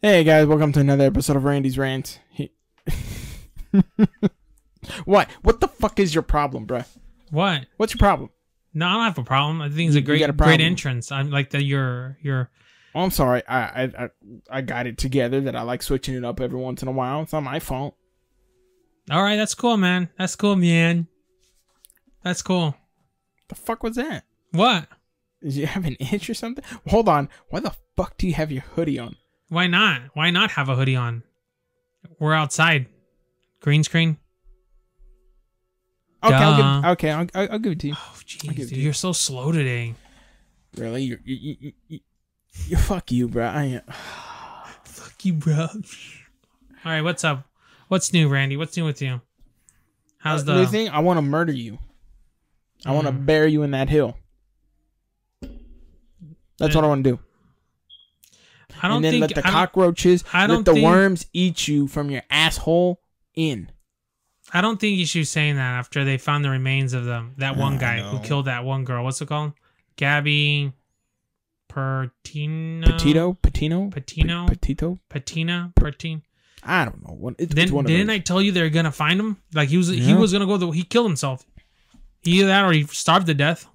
Hey guys, welcome to another episode of Randy's Rant. He- what? What the fuck is your problem, bruh? What? What's your problem? No, I don't have a problem. I think it's a great, a great entrance. I'm like that. You're, you're. Oh, I'm sorry. I, I I I got it together that I like switching it up every once in a while. It's not my fault. All right, that's cool, man. That's cool, man. That's cool. The fuck was that? What? Did you have an itch or something? Hold on. Why the fuck do you have your hoodie on? Why not? Why not have a hoodie on? We're outside. Green screen. Okay, I'll give, okay, I'll, I'll, give it to you. Oh, jeez, dude, you. you're so slow today. Really? You, you, you, you, fuck you, bro. I am. Fuck you, bro. All right, what's up? What's new, Randy? What's new with you? How's Uh, the? new thing? I want to murder you. I want to Mm. bury you in that hill. That's what I want to do. I don't and then think let the I don't- cockroaches, I let don't the think- worms eat you from your asshole in. I don't think you should be saying that after they found the remains of them. That one I guy who killed that one girl. What's it called? Gabby Pertino. Petito, Patino, Patino? Pe- Petito. Patina. Pertine. I don't know. What it's, Then it's one didn't. I tell you they're gonna find him? Like he was he was gonna go. The, he killed himself. Either that or he starved to death.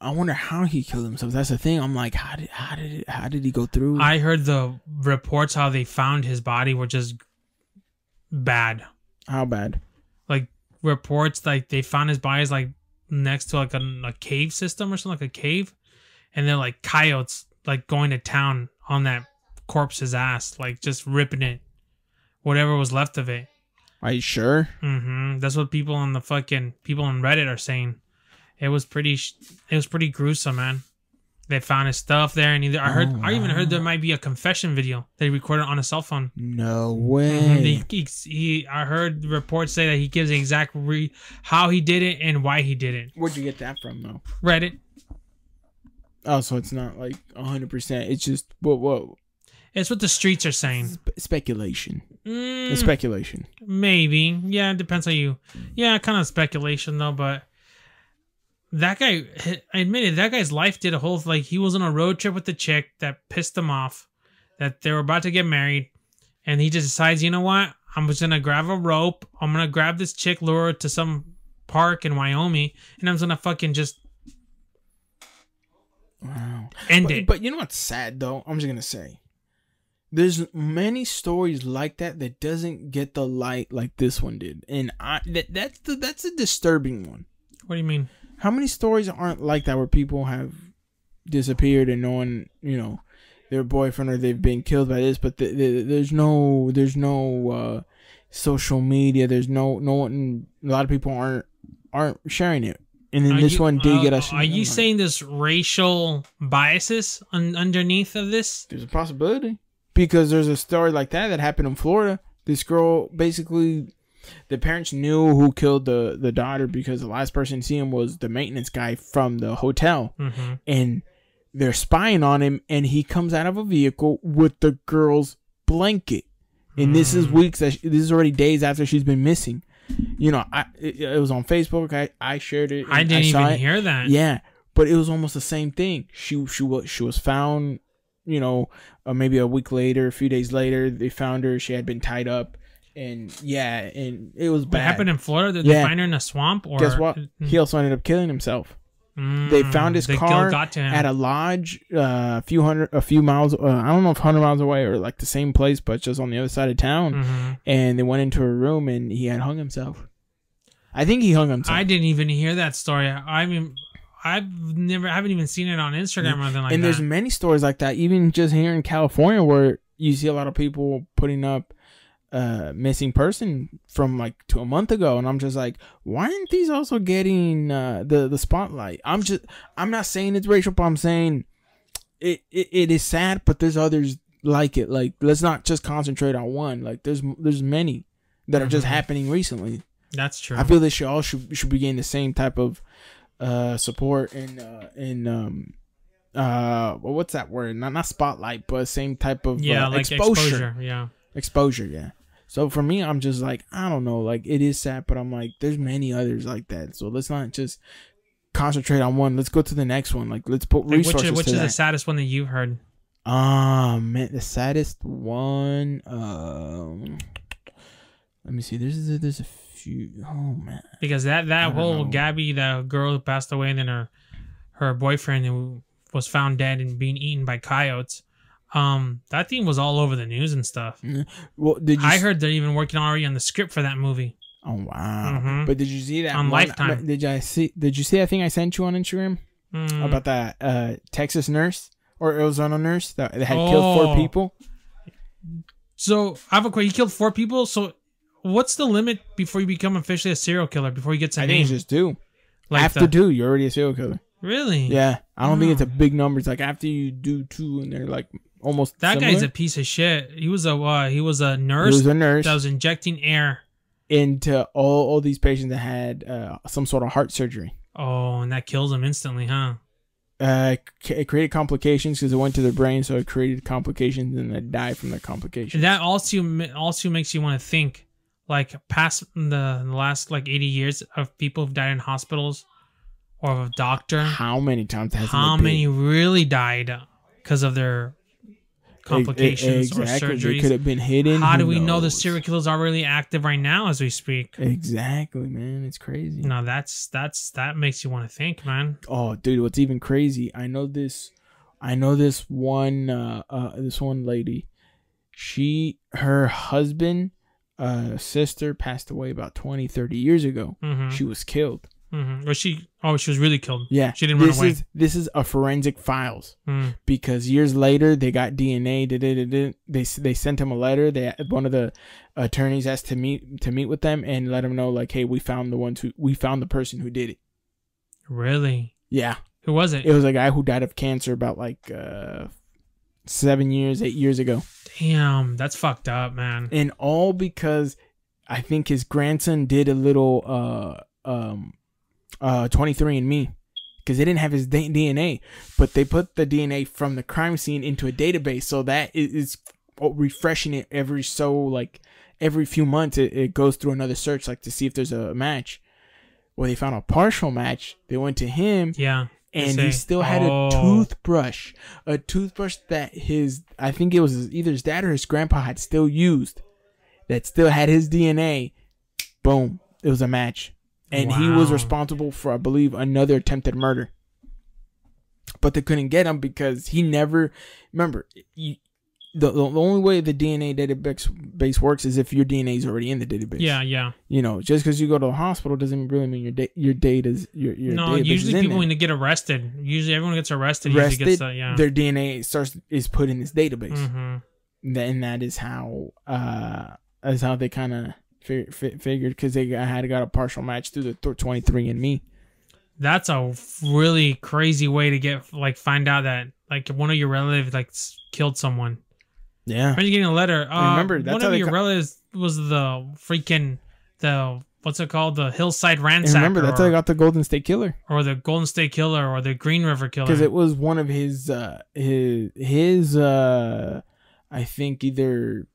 I wonder how he killed himself. That's the thing. I'm like, how did how did it, how did he go through? I heard the reports how they found his body were just bad. how bad? Like reports like they found his body is like next to like a, a cave system or something like a cave, and they're like coyotes like going to town on that corpse's ass, like just ripping it, whatever was left of it. Are you sure? hmm That's what people on the fucking people on Reddit are saying. It was pretty. sh- It was pretty gruesome, man. They found his stuff there, and either I heard. Oh, I even heard there might be a confession video they recorded on a cell phone. No Mhm. way. He, he, he- I heard reports say that he gives the exact re, how he did it and why he did it. Where'd you get that from, though? Reddit. Oh, so it's not like hundred percent. It's just whoa, whoa. It's what the streets are saying. spe- speculation. Mm, speculation. maybe. Yeah, it depends on you. Yeah, kind of speculation though, but that guy, I admitted that guy's life did a whole like he was on a road trip with the chick that pissed him off, that they were about to get married, and he just decides, you know what, I'm just gonna grab a rope, I'm gonna grab this chick, lure her to some park in Wyoming, and I'm just gonna fucking just Wow. end But, it. but you know what's sad though? I'm just gonna say, there's many stories like that that doesn't get the light like this one did, and I that that's the that's a disturbing one. what do you mean? How many stories aren't like that where people have disappeared and no one, you know, their boyfriend or they've been killed by this, but the, the, there's no there's no uh, social media. There's no no one. A lot of people aren't aren't sharing it, and then Are this you- one did uh, get us. Are you saying there's racial biases un- underneath of this? There's a possibility because there's a story like that that happened in Florida. This girl basically, the parents knew who killed the the daughter because the last person to see him was the maintenance guy from the hotel, Mm-hmm. and they're spying on him, and he comes out of a vehicle with the girl's blanket, and this is Mm. weeks. That this is already days after she's been missing. You know, I it, it was on Facebook. I I shared it. I didn't saw even it. hear that. Yeah, but it was almost the same thing. She she was she was found, you know, uh, maybe a week later, a few days later, they found her. She had been tied up, and yeah, and it was What bad. happened in Florida? Did Yeah. they find her in a swamp? Or Guess what? He also ended up killing himself. Mm, They found his car got to at a lodge, uh, a few hundred, a few miles. Uh, I don't know if hundred miles away or like the same place, but just on the other side of town. Mhm. And they went into a room, and he had hung himself. I think he hung himself. I didn't even hear that story. I mean, I've never, I haven't even seen it on Instagram or anything like and that. there's many stories like that, even just here in California, where you see a lot of people putting up uh missing person from like to a month ago and i'm just like why aren't these also getting uh the the spotlight i'm just i'm not saying it's racial but i'm saying it it, it is sad but there's others like it like let's not just concentrate on one like there's there's many that are just Mhm. happening recently That's true. I feel they should all should should be getting the same type of uh support and uh and um uh what's that word? Not not spotlight, but same type of yeah, uh, like exposure. exposure. Yeah. Exposure, yeah. So for me, I'm just like I don't know, like it is sad, but I'm like there's many others like that. So let's not just concentrate on one. Let's go to the next one. Like let's put Like, which resources is, which is the saddest one that you've heard? Ah man, the saddest one. Um, let me see. There's a, there's a few. Oh man. because that that whole know. Gabby, that girl who passed away, and then her her boyfriend who was found dead and being eaten by coyotes. Um, that thing was all over the news and stuff. Well, did you? I heard they're even working already on the script for that movie. Oh wow! Mhm. But did you see that On one- Lifetime. Did I see? Did you see that thing I sent you on Instagram Mm. about that uh, Texas nurse or Arizona nurse that, that had killed four people? So I have a question. He killed four people. So what's the limit before you become officially a serial killer? Before he gets a I name? think it's just two. like after the- two, you're already a serial killer. really? Yeah, I don't think it's a Oh. big number. It's like after you do two, and they're like almost. That similar. guy's a piece of shit. He was a uh, he was a nurse. He was a nurse that was injecting air. into all all these patients that had uh, some sort of heart surgery. Oh, and that kills them instantly, huh? Uh, it created complications because it went to their brain, so it created complications, and they died from the complications. And that also also makes you want to think, like past the, the last like eighty years of people who've died in hospitals, or of a doctor. How many times has How many really died because of their complications or exactly. They surgeries? could have been hidden. How Who do we know the serial killers are really active right now as we speak? Exactly, man. It's crazy. No, that's that's that makes you want to think, man. Oh, dude, what's even crazy? I know this. I know this one. Uh, uh this one lady. She, her husband, uh, sister passed away about 20, 30 years ago. hmm She was killed. Hmm Was she? Oh, she was really killed. Yeah, She didn't run this away. Is, this is a forensic files Mm. because years later they got DNA. They did it. They they sent him a letter. They one of the attorneys asked to meet to meet with them and let them know like, hey, we found the ones who we found the person who did it. Really? Yeah, Who was it? it was a guy who died of cancer about like uh, seven years, eight years ago, Damn, that's fucked up, man. and all because I think his grandson did a little uh um uh 23andMe because they didn't have his D- DNA, but they put the DNA from the crime scene into a database, so that is is refreshing it every so like every few months. It, it goes through another search like to see if there's a match. Well, they found a partial match. They went to him, Yeah. And say, he still had "Oh." a toothbrush, a toothbrush that his I think it was either his dad or his grandpa had still used, that still had his DNA. Boom, it was a match, and he was responsible for I believe another attempted murder. But they couldn't get him because he never. Remember, you, the the only way the DNA database base works is if your DNA is already in the database. Yeah, yeah. You know, just because you go to a hospital doesn't really mean your da- your data's your your no, is usually people there when they get arrested, usually everyone gets arrested. arrested, gets uh, yeah. their DNA starts is put in this database. hmm Then that is how uh that's how they kind of fi- fi- figured because they got, had got a partial match through the twenty three and me. That's a really crazy way to get like find out that like one of your relatives like killed someone. Yeah, Imagine getting a letter. Uh, remember, that's one of your co- relatives was the freaking the what's it called the hillside and ransacker. remember that's how or, they got the Golden State Killer or the Golden State Killer or the Green River Killer. because it was one of his uh his his uh I think either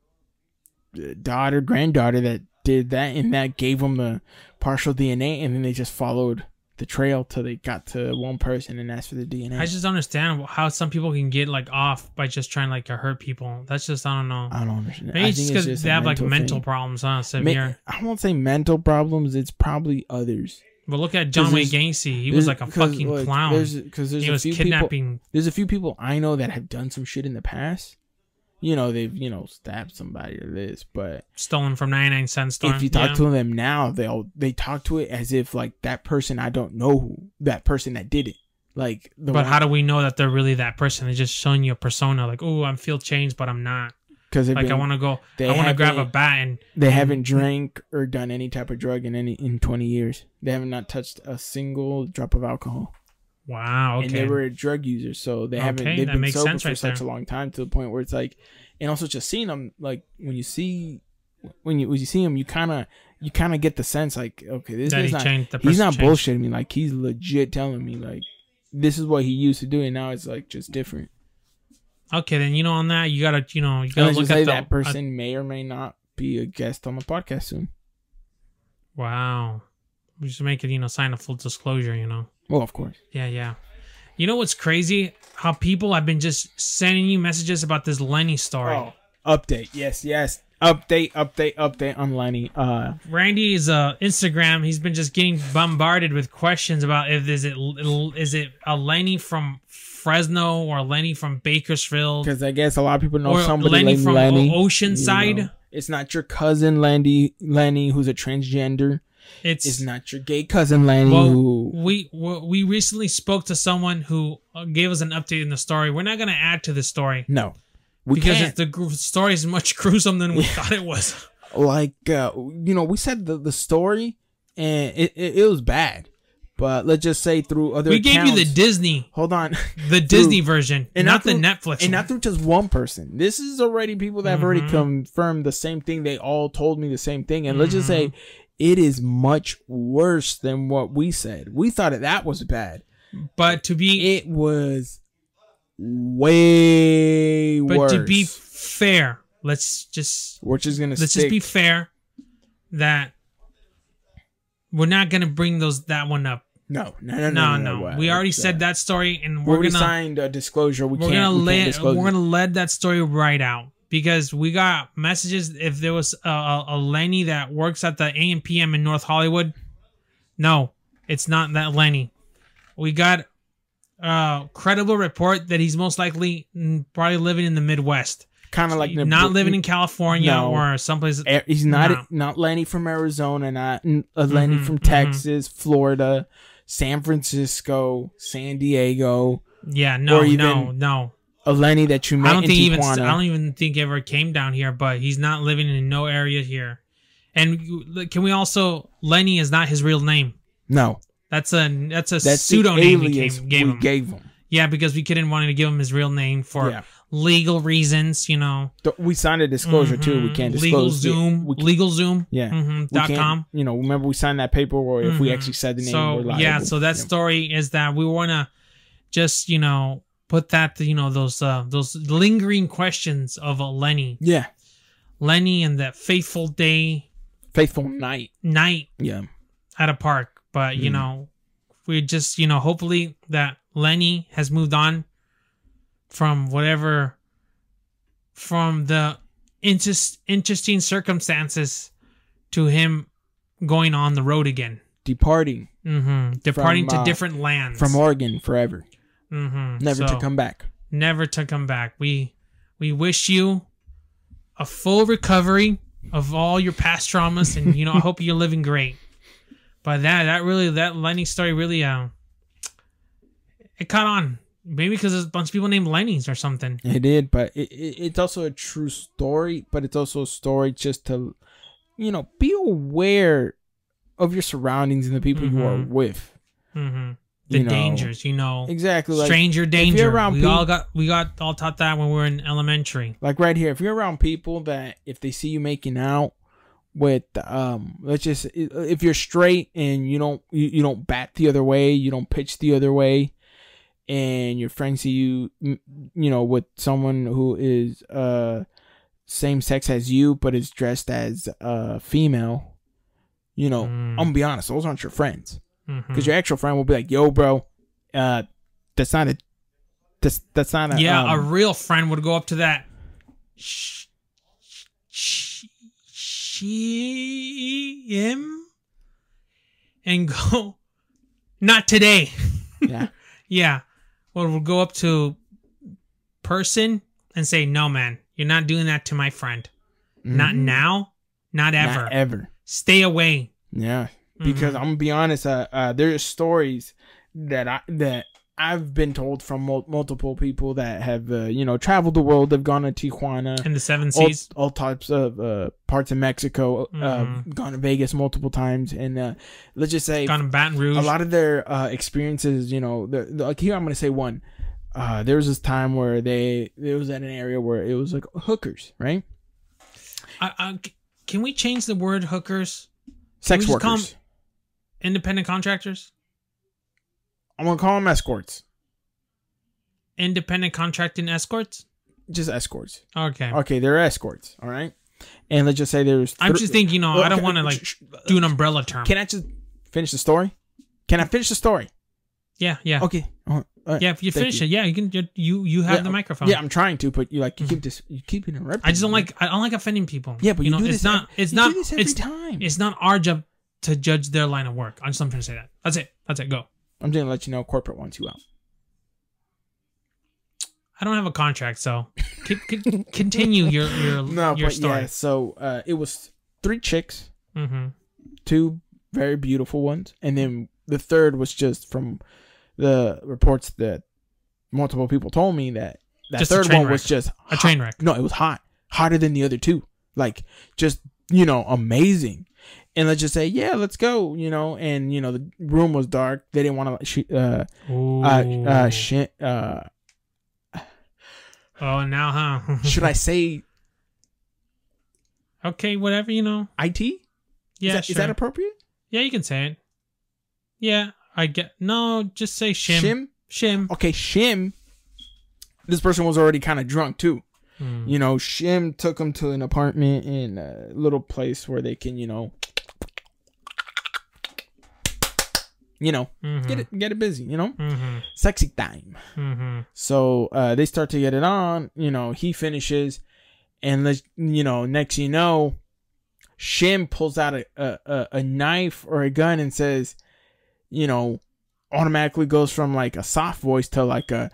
daughter granddaughter that did that and that gave them the partial DNA and then they just followed the trail till they got to one person and asked for the DNA. I just understand how some people can get like off by just trying like to hurt people. That's just I don't know. I don't understand. Maybe I it's just because they have like mental thing. problems, huh? Ma- Severe. I won't say mental problems. It's probably others. but look at John Wayne Gacy. He was like a fucking like, clown. Because there's He a was few people. There's a few people I know that have done some shit in the past. You know they've you know stabbed somebody or this, but stolen from 99 cent store. if you talk yeah. to them now, they'll they talk to it as if like that person I don't know who that person that did it. Like the But how do we know that they're really that person? They're just showing you a persona, like, oh, I'm feel changed, but I'm not. because Like, I want to go, they I want to grab a bat and they haven't drank or done any type of drug in any in 20 years. They have not touched a single drop of alcohol. Wow, okay. and they were a drug user, so they haven't they've been sober for right such there. a long time to the point where it's like, and also just seeing them, like when you see, when you when you see him, you kind of you kind of get the sense like, okay, this is not. He's not changed. bullshitting me. Like he's legit telling me like, this is what he used to do, and now it's like just different. Okay, then you know on that you gotta, you know, you gotta look at the that person may or may not be a guest on the podcast soon. uh, wow, we should make it, you know, sign a full disclosure. You know, Well, of course. yeah, yeah, You know what's crazy? How people have been just sending you messages about this Lenny story. Oh, update. Yes, yes. Update, update, update on Lenny. Uh, Randy's uh, Instagram, he's been just getting bombarded with questions about if is it is it a Lenny from Fresno or Lenny from Bakersfield because I guess a lot of people know somebody Lenny from Lenny. Oceanside. You know, it's not your cousin Lenny, Lenny, who's a transgender. It's It's not your gay cousin Lenny, Well, who we we recently spoke to someone who uh, gave us an update in the story. We're not going to add to the story no, we because the story is much gruesome than we thought it was. like uh, you know we said the, the story and it, it, it was bad but let's just say through other We gave you the Disney, hold on the Disney version, and not the through- Netflix. and one. not through just one person this is already people that have already Mhm. confirmed the same thing they all told me the same thing and let's just say Mm-hmm. It is much worse than what we said. We thought that that was bad. But to be it was way but worse to be fair, let's just we're just gonna let's stick just be fair that we're not going to bring those that one up. no no no No, no, no. no, we already it's, said uh, that story, and we we're already gonna signed a disclosure. We we're can't gonna we let we're gonna let that story right out because we got messages if there was a, a, a Lenny that works at the A and PM in North Hollywood. No, it's not that Lenny. We got a credible report that he's most likely probably living in the Midwest, kind of like not living in California No. or someplace. A- He's not No. not Lenny from Arizona, not n- uh, Lenny Mhm, from. Texas, Florida, San Francisco, San Diego, Yeah, no, no, no. A Lenny that you met I don't in think even. I don't even think ever came down here, but he's not living in no area here. And can we also Lenny is not his real name. no, That's a that's a that's pseudo name we came, gave we him. gave him. yeah, because we couldn't want to give him his real name for Yeah. legal reasons, you know. We signed a disclosure too. We Mhm. can't disclose. it. Zoom, We, legal Zoom, Yeah. mhm, we dot com. You know, remember we signed that paper where if we Mhm. actually said the name, So yeah, so that Yeah. story is that we want to just you know put that you know those uh those lingering questions of uh, Lenny, yeah, Lenny, and that fateful day faithful night. night Yeah, at a park. But you Mm. know, we just you know hopefully that Lenny has moved on from whatever from the interest interesting circumstances to him going on the road again. departing hmm Departing From, to uh, different lands from Oregon forever, hmm never to come back. Never to come back. We we wish you a full recovery of all your past traumas, and you know I hope you're living great. But that that really that Lenny story really uh it caught on. Maybe because there's a bunch of people named Lenny's or something. It did, but it, it, it's also a true story. But it's also a story just to, you know, be aware of your surroundings and the people you are Mhm. with. hmm The You know, dangers, you know, Exactly. Like, stranger danger. around We peop- all got we got all taught that when we were in elementary. like right here, if you're around people that if they see you making out with, um, let's just if you're straight and you don't you, you don't bat the other way, you don't pitch the other way, and your friends see you, you know, with someone who is uh same sex as you but is dressed as uh female, you know, Mm. I'm gonna be honest, those aren't your friends. Mhm. because your actual friend will be like, "Yo, bro, uh, that's not a, that's that's not a, yeah, a um, real friend would go up to that. Sh- sh- she him and go. Not today. yeah, Yeah, well, we'll go up to person and say, "No, man, you're not doing that to my friend. Not Mhm. now. Not ever. not ever, Stay away." yeah." Because Mhm. I'm gonna be honest, uh, uh, there's stories that I that I've been told from mul- multiple people that have uh, you know traveled the world. They've gone to Tijuana, in the seven all, seas. all types of uh, parts of Mexico. Uh, Mhm. gone to Vegas multiple times, and uh, let's just say Gone to Baton Rouge. a lot of their uh, experiences, you know, the, the, like here I'm gonna say one. Uh, there was this time where they it was at an area where it was like hookers, right? I, I, can we change the word hookers? Sex workers. Independent contractors. I'm gonna call them escorts, Independent contracting escorts. just escorts. Okay. Okay, they're escorts. All right, and let's just say there's. I'm just thinking, you know, I don't want to like do an umbrella term. Can I just finish the story? Can I finish the story? Yeah, yeah, Okay. Uh, uh, yeah. If you thank finish you. it, yeah, you can. You you, you have Yeah, the microphone. Yeah, I'm trying to, but you like you keep this, you keep interrupting. I just don't like. I don't like offending people. Yeah, but you, know, do it's this. not. It's you not. Do this every It's time. it's not our job to judge their line of work. I'm just I'm trying to say that. That's it. That's it. Go. I'm just gonna let you know, corporate wants you out. I don't have a contract, so keep, con- continue your your No, your but story. yeah. So uh, it was three chicks, Mm-hmm. two very beautiful ones, and then the third was just from the reports that multiple people told me that that Just third one was wreck. just A train wreck. No, it was hot, hotter than the other two. Like just you know amazing. And let's just say, yeah, let's go. You know, and you know the room was dark. They didn't want to. Sh- uh, Ooh. uh, uh, sh- uh, oh, now, huh? should I say okay, whatever you know. IT? Yeah, is that, sure. is that appropriate? yeah, you can say it. Yeah, I get. No, just say shim. Shim? Shim. Okay, Shim. This person was already kind of drunk too. Mm. You know, Shim took him to an apartment in a little place where they can, you know, you know, Mhm. get it get it busy. You know, Mm-hmm. sexy time. Mm-hmm. So uh, they start to get it on. You know, he finishes, and let's you know, next you know, Shim pulls out a, a a- knife or a gun and says, you know, automatically goes from like a soft voice to like a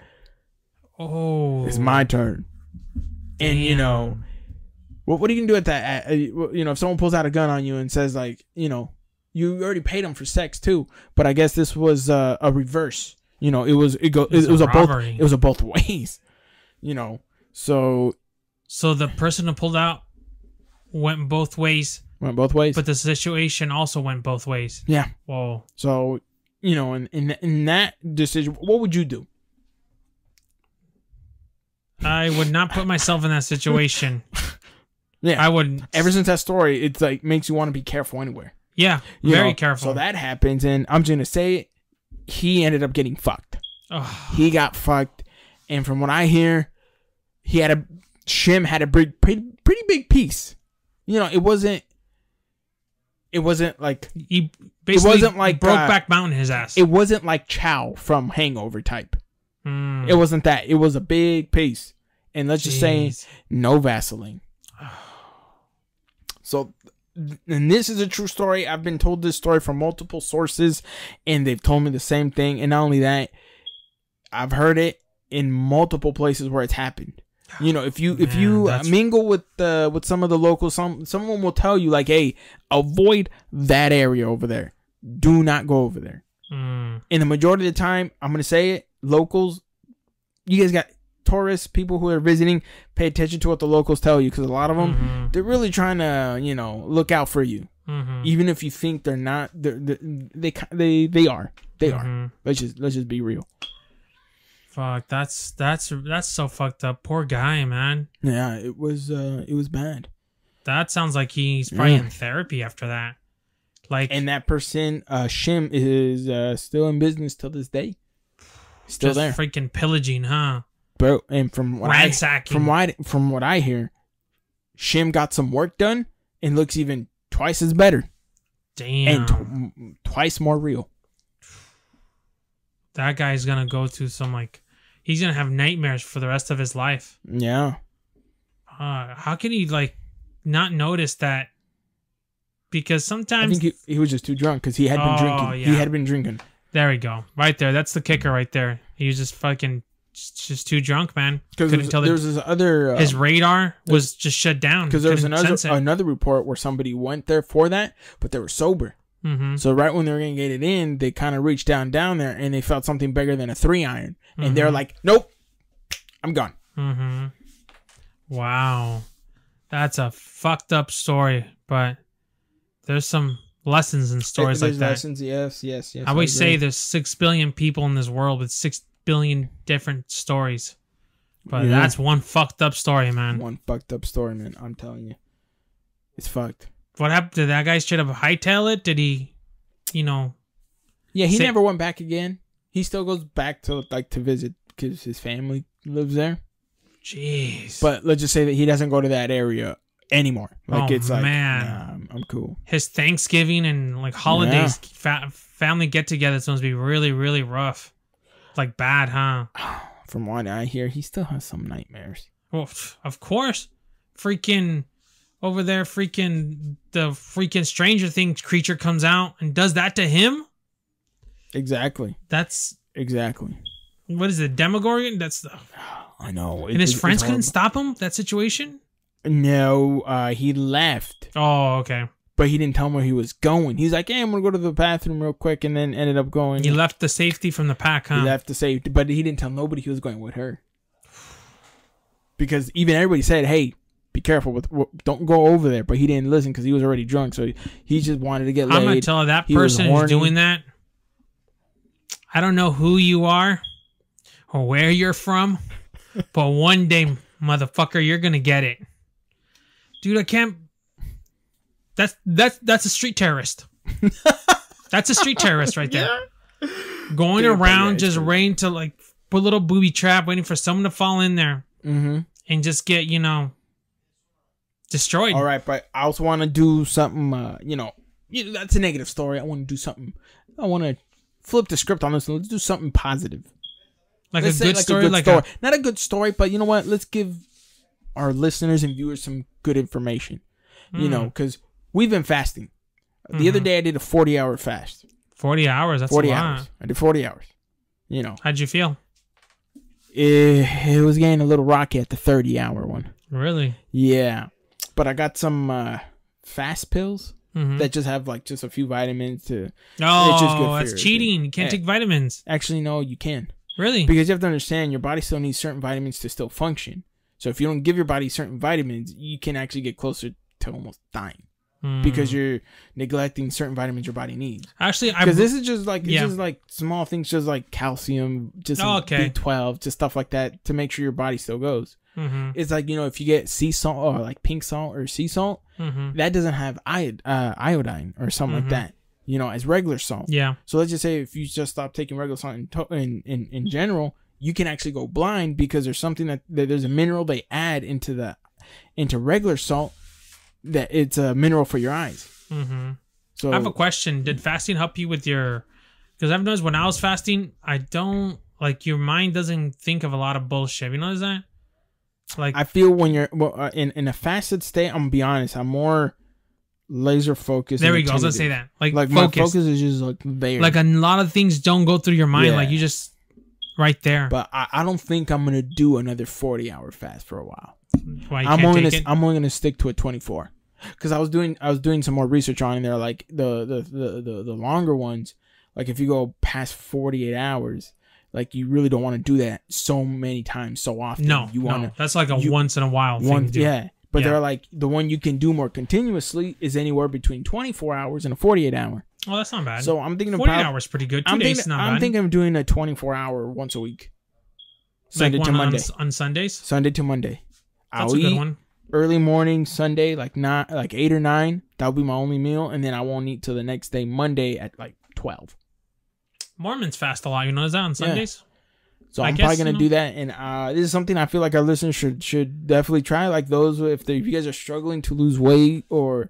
Oh, it's my turn. And you know, what what are you gonna do at that? uh, You know, if someone pulls out a gun on you and says like, you know, you already paid them for sex too, but I guess this was uh, a reverse. You know, it was it go It's it, was a a both it was a both ways. You know, so So the person who pulled out went both ways, went both ways. but the situation also went both ways. yeah, Whoa. so you know, in in in that decision, what would you do? I would not put myself in that situation. Yeah, I would. ever since that story, it's like makes you want to be careful anywhere. Yeah, You very know? careful. So that happens, and I'm just gonna say. He ended up getting fucked. He got fucked and from what i hear he had a shim had a big pretty, pretty big piece you know it wasn't it wasn't like he basically wasn't like, broke uh, back mountain his ass. it wasn't like chow from hangover type Mm. it wasn't that it was a big piece and let's just say no vaseline so and this is a true story. I've been told this story from multiple sources and they've told me the same thing. And not only that i've heard it in multiple places where it's happened. You know if you if Man, you uh, that's- mingle with uh, with some of the locals some someone will tell you like hey avoid that area over there. Do not go over there. Mm. and the majority of the time, I'm gonna say it, locals, you guys got tourists, people who are visiting, pay attention to what the locals tell you because a lot of them, Mhm. they're really trying to, you know, look out for you, Mhm. even if you think they're not. They're, they're, they they they are. They are. Mhm. Let's just let's just be real. Fuck, that's that's that's so fucked up. Poor guy, man. Yeah, it was uh it was bad. That sounds like he's probably Yeah. in therapy after that. Like, And that person, uh Shim, is uh still in business till this day. Still just there, freaking pillaging, huh? Bro. And from what I from what from what I hear, Shim got some work done and looks even twice as better Damn. and tw- twice more real. that guy's gonna go to some like he's gonna have nightmares for the rest of his life. Yeah, Uh, how can he like not notice that? Because I sometimes think he, he was just too drunk because he had been Oh, drinking. He had been drinking. there we go, right there. That's the kicker right there. He was just fucking just, just too drunk, man. Because Couldn't tell there the, was this other his uh, radar was just shut down. because there was another another report where somebody went there for that, but they were sober. Mhm. So right when they were gonna get it in, they kind of reached down down there and they felt something bigger than a three iron, and they're Mhm. like, "Nope, I'm gone." Mm-hmm. Wow. That's a fucked up story, but there's some lessons in stories like There's that. lessons, yes, yes, yes. I I always say there's six billion people in this world with six billion different stories. But Yeah. that's one fucked up story, man. one fucked up story, man. I'm telling you, it's fucked. What happened? Did that guy straight up hightail it? Did he, you know, Yeah, he Say- never went back again. He still goes back to like to visit because his family lives there. jeez. But let's just say that he doesn't go to that area anymore. Like Oh, it's like, man. nah, I'm, I'm cool. his Thanksgiving and like holidays, fa- family get-togethers must be really, really rough. Like bad, huh? From what I hear, he still has some nightmares. Well, of course. Freaking over there, freaking the freaking Stranger Things creature comes out and does that to him. Exactly. That's Exactly. what is it, Demogorgon? That's the, I know. and his It- it- friends couldn't stop him. That situation. No, uh, he left, Oh, okay. But he didn't tell him where he was going. He's like, "Hey, I'm gonna go to the bathroom real quick," and then ended up going. He left the safety from the pack, huh? He left the safety, but he didn't tell nobody he was going with her. Because even everybody said, "Hey, be careful with, don't go over there." But he didn't listen because he was already drunk, so he, just wanted to get I'm gonna tell that He person who's doing that. I don't know who you are or where you're from, but one day, motherfucker, you're gonna get it, dude. I can't. That's that's that's a street terrorist. that's a street terrorist right there. Going Dude, around yeah, just waiting to like put a little booby trap, waiting for someone to fall in there mm-hmm. and just get you know destroyed. All right, but I also want to do something. Uh, you know, you that's a negative story. I want to do something. I want to flip the script on this. and Let's do something positive. Like Let's a good story, like story. a not a good story, but you know what? Let's give our listeners and viewers some good information. You Hmm. know, because we've been fasting. The other Mhm. day I did a forty-hour fast. forty hours. That's Forty a lot. hours. I did forty hours. You know, How'd you feel? it, it was getting a little rocky at the thirty-hour one. Really? Yeah, but I got some uh, fast pills Mhm. that just have like just a few vitamins to. Oh, that's cheating. You can't Yeah. take vitamins. Actually, no, you can. Really? Because you have to understand your body still needs certain vitamins to still function. So if you don't give your body certain vitamins, you can actually get closer to almost dying Hmm. because you're neglecting certain vitamins your body needs. actually, I Because this is just like it's Yeah. just like small things, just like calcium, just Oh, okay. B12, just stuff like that to make sure your body still goes. Mhm, It's like you know if you get sea salt or like pink salt or sea salt, mhm. that doesn't have iod, uh, iodine or something Mhm. like that. You know, as regular salt. Yeah. So let's just say if you just stop taking regular salt in, to- in, in, in general, you can actually go blind because there's something that, that there's a mineral they add into the into regular salt that it's a mineral for your eyes. hmm So I have a question. Did fasting help you with your? Because I've noticed when I was fasting, I don't like your mind doesn't think of a lot of bullshit. You notice that? Like, I feel when you're well, uh, in in a fasted state, I'm gonna be honest, I'm more laser focused. there we go. I was gonna say that. Like, Like my focus. focus is just like there. Like a lot of things don't go through your mind. Yeah. Like you just right there. but I, I don't think I'm gonna do another 40 hour fast for a while. I'm only gonna it? I'm only gonna stick to a 24 because I was doing I was doing some more research on. There, like the the, the the the longer ones. Like if you go past 48 hours, like you really don't want to do that so many times so often. no, you want no. That's like a you- once in a while thing. one to do. yeah. But Yeah. they're like the one you can do more continuously is anywhere between 24 hours and a 48 hour. Well, that's not bad. So I'm thinking forty about hours pretty good. 2 I'm days thinking not I'm bad. thinking of doing a 24 hour once a week. like Sunday one to on, Monday. on Sundays. Sunday to Monday. That's I'll a good eat one. early morning Sunday, like not like eight or nine. That'll be my only meal, and then I won't eat till the next day, Monday at like twelve. Mormons fast a lot. You notice that on Sundays? So I I'm probably gonna you know- do that, and uh, this is something I feel like our listeners should should definitely try. Like those, if, they, if you guys are struggling to lose weight or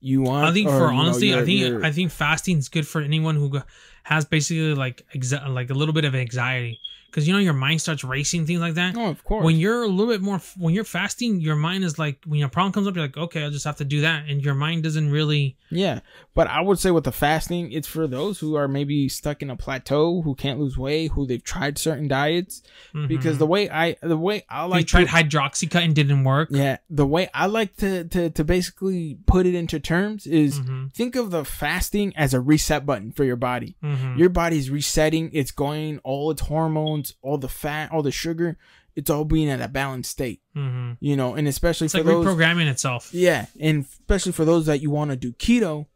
you want, I think or, for you know, honestly, I think you're- I think fasting is good for anyone who has basically like exa- like a little bit of anxiety because you know your mind starts racing things like that. oh, of course. When you're a little bit more when you're fasting, your mind is like when a problem comes up, you're like, okay, I'll just have to do that, and your mind doesn't really. Yeah, but I would say with the fasting, it's for those who are maybe stuck in a plateau, who can't lose weight, who they've tried certain diets. Because the way I, the way I like you tried to, hydroxycut and didn't work. yeah, the way I like to to to basically put it into terms is Mhm. think of the fasting as a reset button for your body. Mhm. Your body's resetting. It's going all its hormones, all the fat, all the sugar. It's all being at a balanced state. Mhm. You know, and especially It's for like those. reprogramming itself. Yeah, and especially for those that you want to do keto,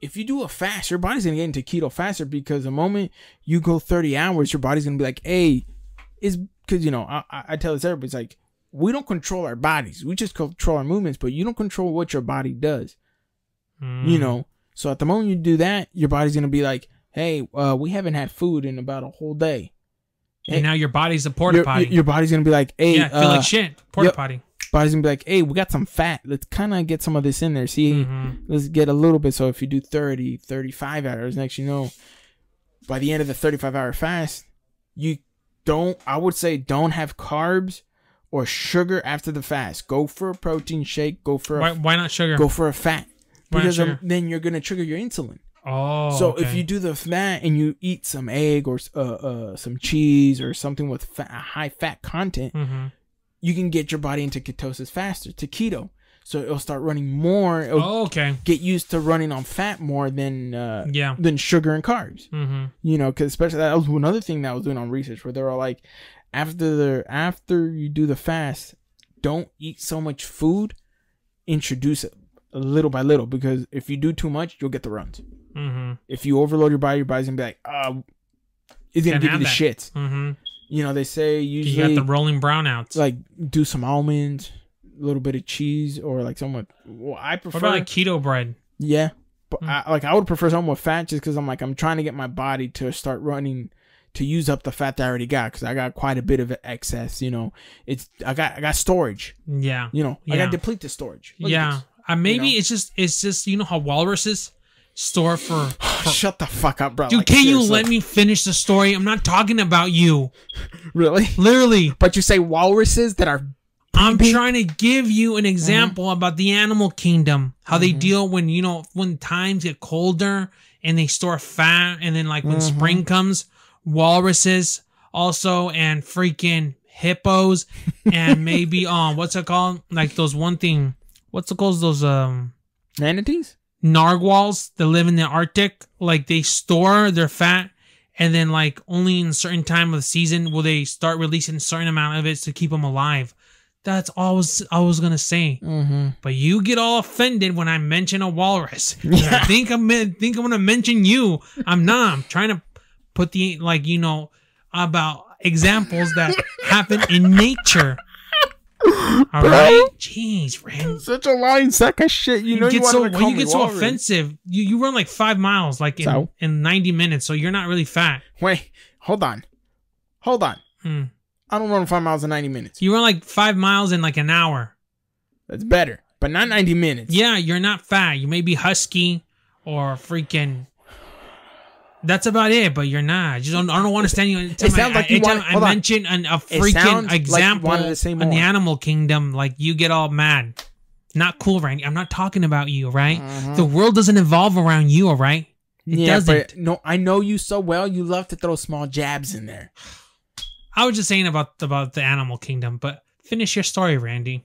if you do a fast, your body's gonna get into keto faster because the moment you go 30 hours, your body's gonna be like, hey, is because you know I, I I tell this everybody's like we don't control our bodies, we just control our movements, but you don't control what your body does, Mm. you know. So at the moment you do that, your body's gonna be like, hey, uh, we haven't had food in about a whole day. And now your body's a porta Your, potty. your body's gonna be like, hey, yeah, feel uh, like shit. Porta potty. body's gonna be like, hey, we got some fat. Let's kind of get some of this in there. See, Mhm. let's get a little bit. So if you do 30, 35 hours, next you know, by the end of the 35 hour fast, you don't. I would say don't have carbs or sugar after the fast. Go for a protein shake. Go for a Why, why not sugar? go for a fat Why because then you're gonna trigger your insulin. Oh, so if you do the fat and you eat some egg or uh, uh, some cheese or something with fat, high fat content, Mhm. you can get your body into ketosis faster to keto. So it'll start running more. Oh, okay. get used to running on fat more than uh, Yeah. than sugar and carbs. Mm-hmm. You know, because especially that was another thing that I was doing on research where they were like, after the after you do the fast, don't eat so much food. Introduce it little by little because if you do too much, you'll get the runs. Mm-hmm. If you overload your body, your body's gonna be like, uh, it's gonna Can't give you the that. shits. Mm-hmm. You know, they say You usually got the rolling brownouts. like do some almonds, a little bit of cheese, or like somewhat. Well, I prefer. what about like keto bread? Yeah, but Hmm. I, like I would prefer something with fat just because I'm like I'm trying to get my body to start running to use up the fat that I already got because I got quite a bit of excess. You know, it's I got I got storage. Yeah. You know, I got to deplete the storage. Look yeah. Uh, maybe know? it's just it's just you know how walruses store for. Shut the fuck up, bro. Dude, Like, can you let me finish the story? I'm not talking about you. really? Literally, But you say walruses that are I'm trying to give you an example about the animal kingdom, how they Mhm. deal when you know when times get colder and they store fat, and then like when Mhm. spring comes, walruses also and freaking hippos and maybe um what's it called like those one thing what's it called those um manatees. Narwhals that live in the Arctic, like they store their fat and then like only in a certain time of the season will they start releasing a certain amount of it to keep them alive. That's all I was, I was gonna say. Mm-hmm. But you get all offended when I mention a walrus. Yeah. I think I'm think I'm gonna mention you. I'm not. I'm trying to put the like you know about examples that happen in nature. All Bro. right, jeez, Rand Such a lying sack of shit. You know you, get wanted so to when you get so offensive, you, you run like five miles like in, So? in ninety minutes, so you're not really fat. Wait, hold on, hold on. Hmm. I don't run five miles in ninety minutes. You run like five miles in like an hour. That's better, but not ninety minutes. Yeah, you're not fat. You may be husky or freaking. That's about it, but you're not. I just don't, I don't understand you. Anytime sounds I, like you want- I hold on. mention an, a freaking example in the animal kingdom, like you get all mad. Not cool, Randy. I'm not talking about you, right? Mhm. The world doesn't evolve around you, all right? It yeah, doesn't. but no, I know you so well. You love to throw small jabs in there. I was just saying about about the animal kingdom, but finish your story, Randy.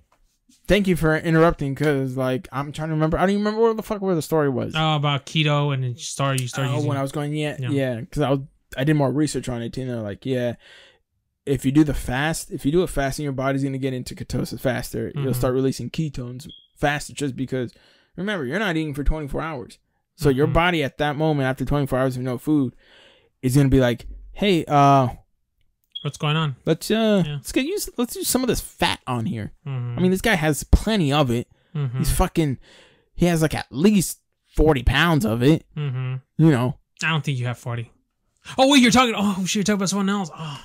Thank you for interrupting, because like I'm trying to remember. I don't even remember where the fuck where the story was. Oh, about keto and then you start you start Oh, using. when I was going, yeah, Yeah. yeah, because I was I did more research on it. And they're like, yeah, if you do the fast, if you do it fasting, your body's gonna get into ketosis faster. You'll Mhm. start releasing ketones faster, just because. Remember, you're not eating for 24 hours, so your Mhm. body at that moment, after 24 hours of no food, is gonna be like, hey, uh, What's going on? let's uh, Yeah. let's get use let's use some of this fat on here. Mhm. I mean, this guy has plenty of it. Mhm. He's fucking. He has like at least 40 pounds of it. Mhm. You know. I don't think you have forty. Oh wait, you're talking. Oh shit, you're talking about someone else. Oh,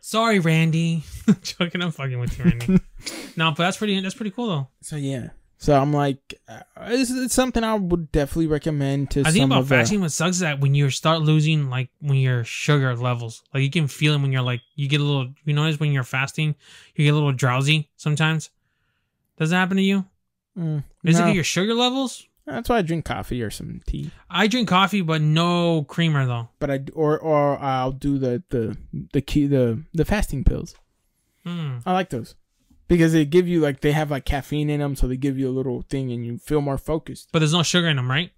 sorry, Randy. Joking, I'm fucking with you, Randy. no, but that's pretty. That's pretty cool though. So yeah. So I'm like, uh, it's, it's something I would definitely recommend to I think about of the- fasting. What sucks is that when you start losing like when your sugar levels, like you can feel it when you're like you get a little. You notice when you're fasting, you get a little drowsy sometimes. Does that happen to you? Mm, Is no. it your sugar levels? That's why I drink coffee or some tea. I drink coffee, but no creamer though. But I or or I'll do the the the key the the fasting pills. Mm. I like those because they give you like they have like caffeine in them, so they give you a little thing and you feel more focused. But there's no sugar in them, right?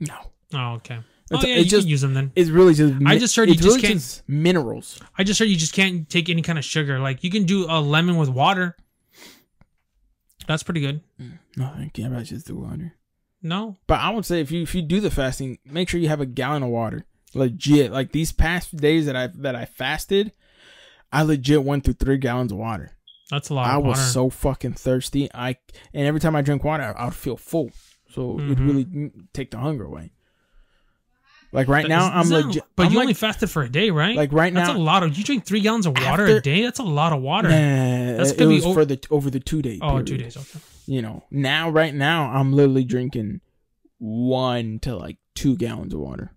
No, Oh, okay. It's- oh yeah, you just- can use them then. it's really just. I just heard you just really can't- just minerals. I just heard you just can't take any kind of sugar. Like you can do a lemon with water. That's pretty good. Mm. No, I can't. I just do water. No, But I would say if you if you do the fasting, make sure you have a gallon of water. Legit, like these past days that I that I fasted, I legit went through three gallons of water. That's a lot. I was so fucking thirsty. I and every time I drink water, I would feel full. So it Mhm. really take the hunger away. Like right That- now, I'm that- legit. But I'm you like, only fasted for a day, right? like right now, that's a lot of. You drink three gallons of water a day. That's a lot of water. Nah, That's it gonna be was o- for the over the two day. oh, two days. Okay. You know, now right now I'm literally drinking one to like two gallons of water.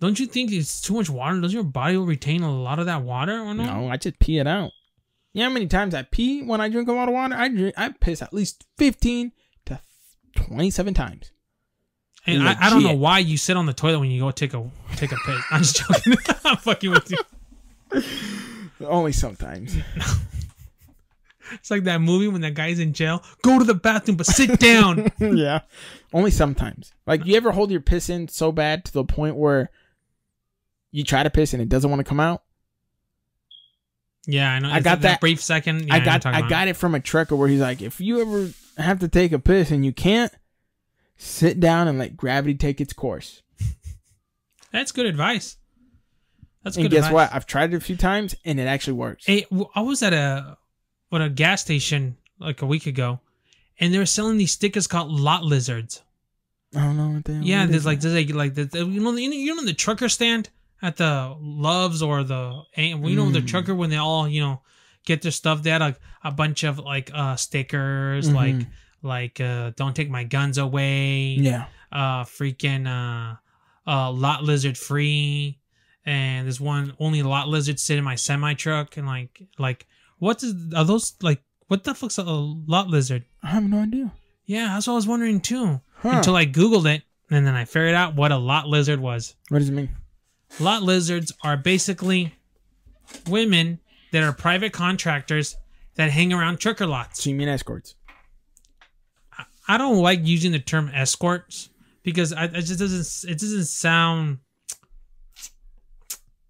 don't you think it's too much water? Does your body retain a lot of that water or no? No, I just pee it out. You know how many times I pee when I drink a lot of water? I drink, I piss at least fifteen to twenty-seven times. And I, I don't know why you sit on the toilet when you go take a take a piss. I'm just joking. I'm fucking with you. Only sometimes. It's like that movie when that guy's in jail. Go to the bathroom, but sit down. yeah. Only sometimes. Like you ever hold your piss in so bad to the point where you try to piss and it doesn't want to come out? Yeah, I know. I got that- brief second. Yeah, I got what you're I got it from a trucker where he's like, if you ever have to take a piss and you can't, sit down and let gravity take its course. That's good advice. That's and good. guess advice. what? I've tried it a few times and it actually works. Hey, I was at a at a gas station like a week ago, and they were selling these stickers called lot lizards. I don't know what the hell Yeah, there's like there's like like the, the- you know you know you know the trucker stand at the Loves or the we you know the Mm. trucker when they all you know get their stuff. They had like a bunch of like uh stickers Mhm. like like uh don't take my guns away. yeah. Uh, freaking uh, uh lot lizard free. And there's one only lot lizard sit in my semi truck and like like what is are those like what the fuck's a lot lizard? I have no idea. Yeah, that's what I was wondering too Huh. until I Googled it, and then I figured out what a lot lizard was. what does it mean? Lot lizards are basically women that are private contractors that hang around trucker lots. So you mean escorts? I don't like using the term escorts because I, it just doesn't it doesn't sound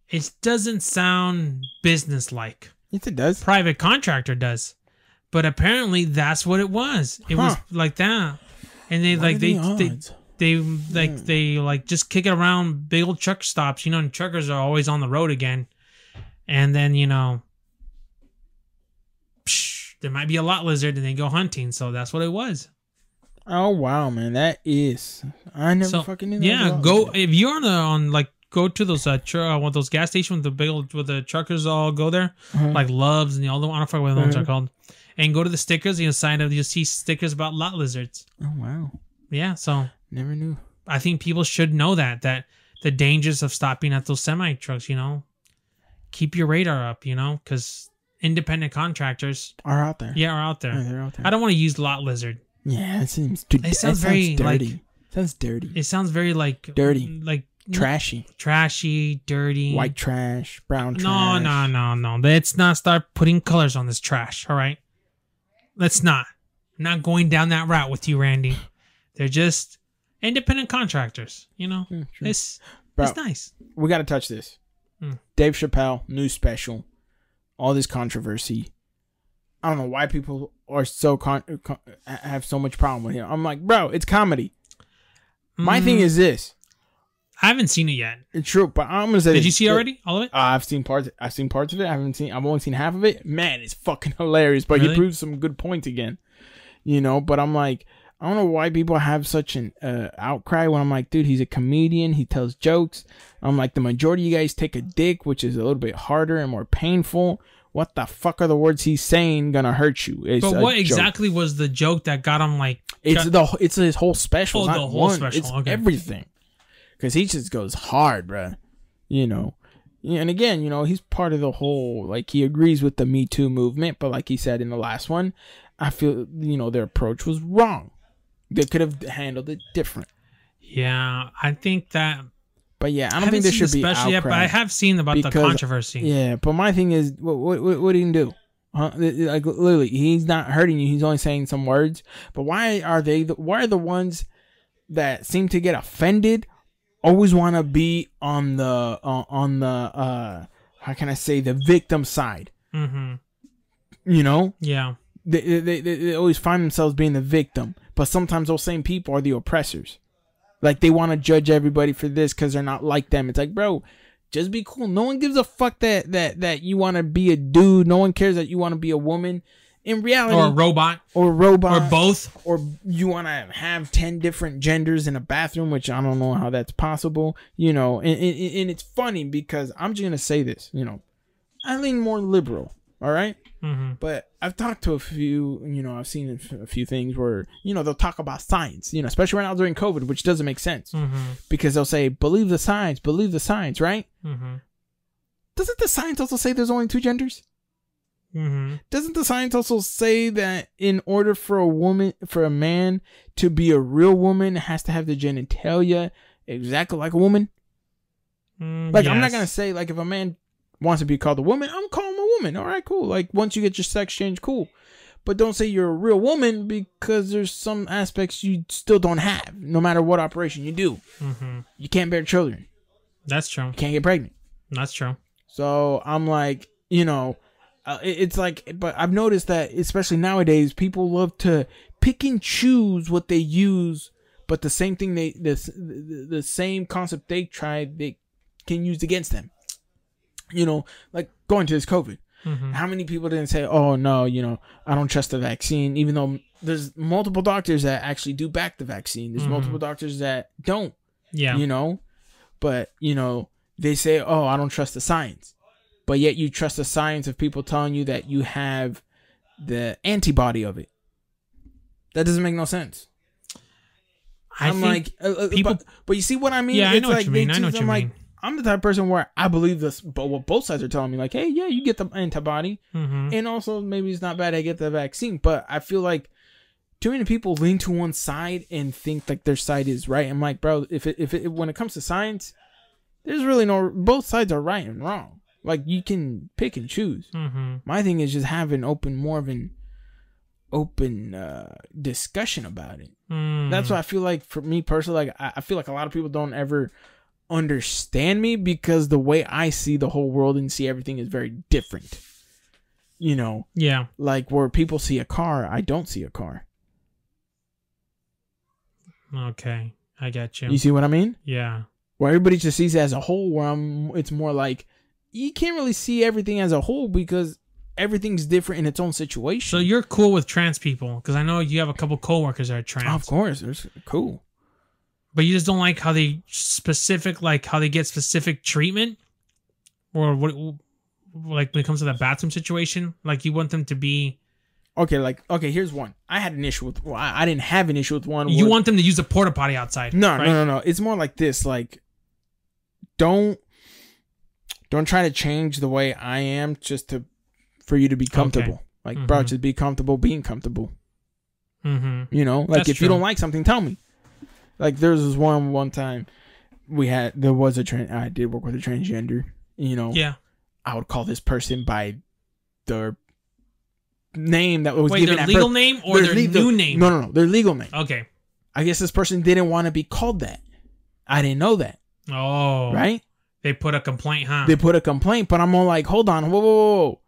it doesn't sound business like. Yes, it does. Private contractor does. But apparently that's what it was. It was like that. And they What like they, the they? They like they like just kick it around big old truck stops, you know, and truckers are always on the road again. And then, you know, psh, there might be a lot lizard and they go hunting, so that's what it was. Oh wow, man, that is. I never So fucking knew. Yeah, go if you're on the on like go to those uh, tr- uh those gas stations with the big old with the truckers all go there Uh-huh. like loves and the all the I don't forget what the ones are Mhm. called, and go to the stickers. You sign up. You see stickers about lot lizards. Oh wow, Yeah, so never knew. I think people should know that that the dangers of stopping at those semi trucks. You know, keep your radar up. You know, because independent contractors, Are out there? yeah, are out Yeah, there. they're out there. I don't want to use lot lizard. Yeah, it seems. Dude, It that sounds very, like- dirty. sounds dirty. It sounds very like Dirty. like Trashy. trashy, dirty, White trash, brown trash. No, no, no, no. Let's not start putting colors on this trash. All right. Let's not. I'm not going down that route with you, Randy. They're just independent contractors. You know, Yeah, it's Bro. it's nice. we got to touch this. Hmm. Dave Chappelle, new special, all this controversy. I don't know why people are so con- con- have so much problem with him. I'm like, bro, it's comedy. My Mm, thing is this. I haven't seen it yet. It's true, but I'm gonna say. Did you see it already? All of it? Uh, I've seen parts. I've seen parts of it. I haven't seen. I've only seen half of it. Man, it's fucking hilarious. But Really? he proves some good points again. You know. But I'm like, I don't know why people have such an uh, outcry when I'm like, dude, he's a comedian. He tells jokes. I'm like, the majority of you guys take a dick, which is a little bit harder and more painful. What the fuck are the words he's saying gonna hurt you? It's But what exactly was the joke that got him like? It's the it's his whole special. Oh, the not whole one. special, It's okay. everything. Because he just goes hard, bruh. You know. And again, you know, he's part of the whole like he agrees with the Me Too movement, but like he said in the last one, I feel you know their approach was wrong. They could have handled it different. yeah, I think that. But yeah, I don't haven't think there should be special yet, but. I have seen about the controversy. Yeah, but my thing is, what what what, what did he do? Huh? Like literally, he's not hurting you. He's only saying some words. But why are they? The, why are the ones that seem to get offended always want to be on the uh, on the uh how can I say the victim side? Mm-hmm. You know, Yeah. they they, they they always find themselves being the victim, but sometimes those same people are the oppressors. Like they want to judge everybody for this because they're not like them. It's like, bro, just be cool. No one gives a fuck that that that you want to be a dude. No one cares that you want to be a woman. In reality, Or a robot, or a robot, or both. or you want to have 10 different genders in a bathroom which i don't know how that's possible you know and, and, and it's funny because i'm just gonna say this you know i lean more liberal all right Mm-hmm. But I've talked to a few, you know, I've seen a few things where, you know, they'll talk about science, you know, especially right now during COVID, which doesn't make sense Mm-hmm. because they'll say, believe the science, believe the science, right? Mm-hmm. Doesn't the science also say there's only two genders? Mm-hmm. Doesn't the science also say that in order for a woman, for a man to be a real woman, it has to have the genitalia exactly like a woman? Mm, Like, I'm not going to say, like, if a man wants to be called a woman, I'm calling woman. All right, cool. Like, once you get your sex change, cool. But don't say you're a real woman because there's some aspects you still don't have, no matter what operation you do. Mm-hmm. You can't bear children, That's true. you can't get pregnant. That's true. So I'm like, you know, uh, it- it's like, but I've noticed that especially nowadays, people love to pick and choose what they use, but the same thing they the the, the same concept they tried they can use against them. You know, like going to this COVID. Mm-hmm. How many people didn't say, "Oh no, you know, I don't trust the vaccine," even though there's multiple doctors that actually do back the vaccine. There's Mhm. multiple doctors that don't Yeah. you know but you know they say oh i don't trust the science but yet you trust the science of people telling you that you have the antibody of it that doesn't make no sense I i'm think like uh, uh, people- but, but you see what i mean Yeah, I It's know what you mean. I know what you I'm like mean. I'm the type of person where i believe this but what both sides are telling me like hey yeah you get the antibody Mm-hmm. and also maybe it's not bad I get the vaccine, but I feel like too many people lean to one side and think like their side is right. I'm like, bro, if it, if it, when it comes to science, there's really no both sides are right and wrong. Like you can pick and choose. Mm-hmm. My thing is just having open more of an open uh discussion about it. Mm. That's why I feel like for me personally, like I, I feel like a lot of people don't ever understand me because the way I see the whole world and see everything is very different. You know, Yeah. like where people see a car, I don't see a car. Okay. I get you. You see what I mean? yeah. Where everybody just sees it as a whole. Where I'm, it's more like you can't really see everything as a whole because everything's different in its own situation. So you're cool with trans people because I know you have a couple coworkers that are trans. of course, it's cool. But you just don't like how they specific like how they get specific treatment or what like when it comes to the bathroom situation like you want them to be Okay, like okay, here's one. I had an issue with. Well, I, I didn't have an issue with one. you with- want them to use a porta potty outside No, right? no, no, no. It's more like this. Like, don't don't try to change the way I am just to for you to be comfortable. Like, bro, Mhm. just be comfortable being comfortable. mm-hmm You know, like That's if you don't like something, tell me. Like there was this one one time we had there was a trans. I did work with a transgender. You know, yeah I would call this person by their name that was wait given their at legal birth. name or their le- new name No, no, no, their legal name. okay I guess this person didn't want to be called that. I didn't know that, oh right? they put a complaint huh They put a complaint, but I'm all like, hold on, whoa, whoa, whoa, whoa.